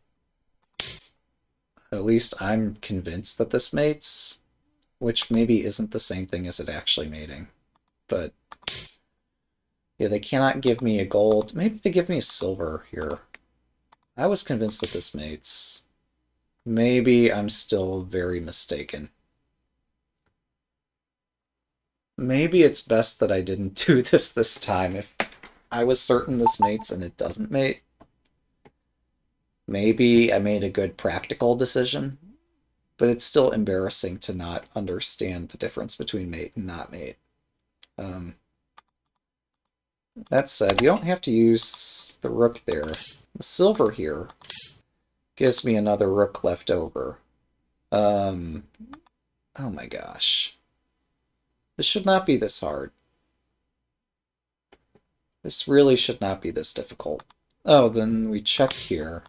at least I'm convinced that this mates, which maybe isn't the same thing as it actually mating. But yeah, they cannot give me a gold. Maybe they give me a silver here. I was convinced that this mates. Maybe I'm still very mistaken. Maybe it's best that I didn't do this this time. If I was certain this mates and it doesn't mate, maybe I made a good practical decision, but it's still embarrassing to not understand the difference between mate and not mate. Um, that said, you don't have to use the rook there. The silver here gives me another rook left over. Um, oh my gosh. This should not be this hard. This really should not be this difficult. Oh, then we check here,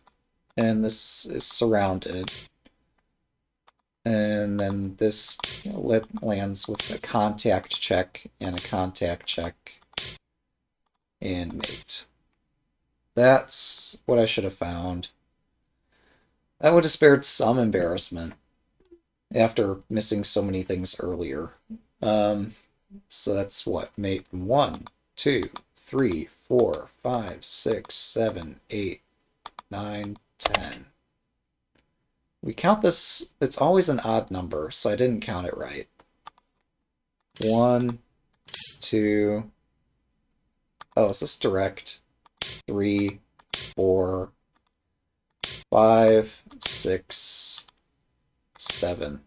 and this is surrounded. And then this lands with a contact check and a contact check and mate. That's what I should have found. That would have spared some embarrassment after missing so many things earlier. Um, so that's what, mate one, two, three, four, five, six, seven, eight, nine, ten. We count this, it's always an odd number, so I didn't count it right. One, two, oh, is this direct? Three, four, five, six, seven.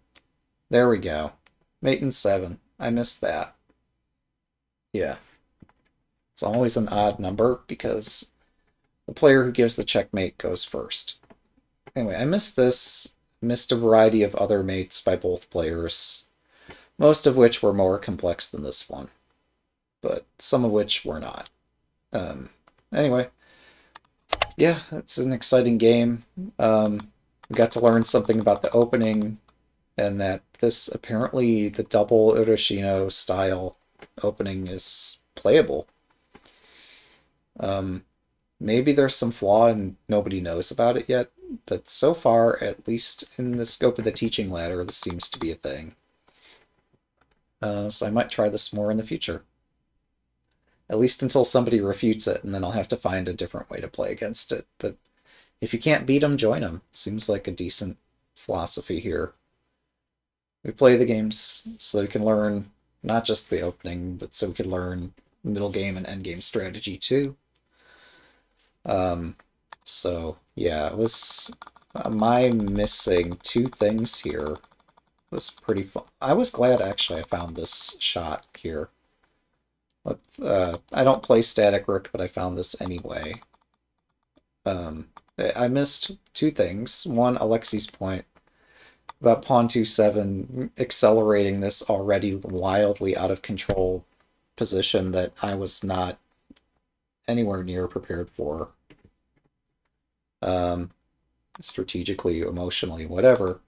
There we go. Mate and seven. I missed that. Yeah. It's always an odd number because the player who gives the checkmate goes first. Anyway, I missed this, missed a variety of other mates by both players, most of which were more complex than this one, but some of which were not. Um, anyway, yeah, it's an exciting game. Um, we got to learn something about the opening, and that this apparently the double Ureshino style opening is playable. Um, maybe there's some flaw and nobody knows about it yet, but so far, at least in the scope of the teaching ladder, this seems to be a thing. Uh, so I might try this more in the future. At least until somebody refutes it, and then I'll have to find a different way to play against it. But if you can't beat them, join them. Seems like a decent philosophy here. We play the games so we can learn not just the opening, but so we can learn middle game and end game strategy too. Um, so yeah, it was uh, my missing two things here was pretty fun. I was glad actually I found this shot here. But, uh, I don't play static rook, but I found this anyway. Um, I missed two things. One, Alexei's point about pawn 2-7 accelerating this already wildly out of control position that I was not anywhere near prepared for. Um, strategically, emotionally, whatever.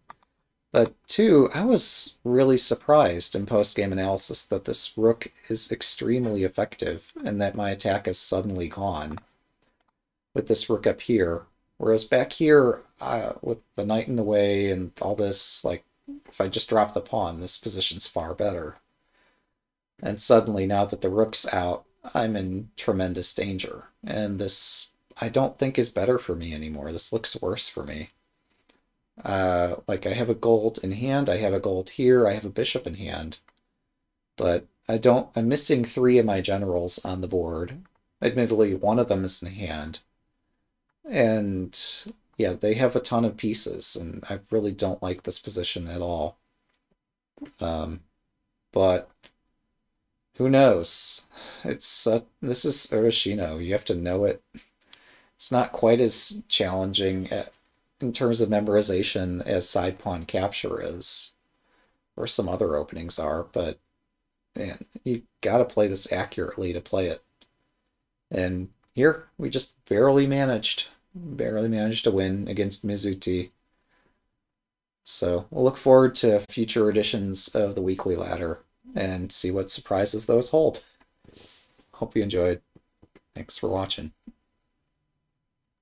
But two, I was really surprised in post-game analysis that this rook is extremely effective and that my attack is suddenly gone with this rook up here. Whereas back here, uh, with the knight in the way and all this, like, if I just drop the pawn, this position's far better. And suddenly, now that the rook's out, I'm in tremendous danger. And this, I don't think, is better for me anymore. This looks worse for me. Uh, like, I have a gold in hand, I have a gold here, I have a bishop in hand. But I don't, I'm missing three of my generals on the board. Admittedly, one of them is in hand. And yeah, they have a ton of pieces, and I really don't like this position at all. Um, but who knows? It's uh, this is Ureshino. You have to know it. It's not quite as challenging at, in terms of memorization as side pawn capture is, or some other openings are. But man, you got to play this accurately to play it. And here we just barely managed barely managed to win against Mizzuti. So we'll look forward to future editions of the weekly ladder and see what surprises those hold. Hope you enjoyed. Thanks for watching.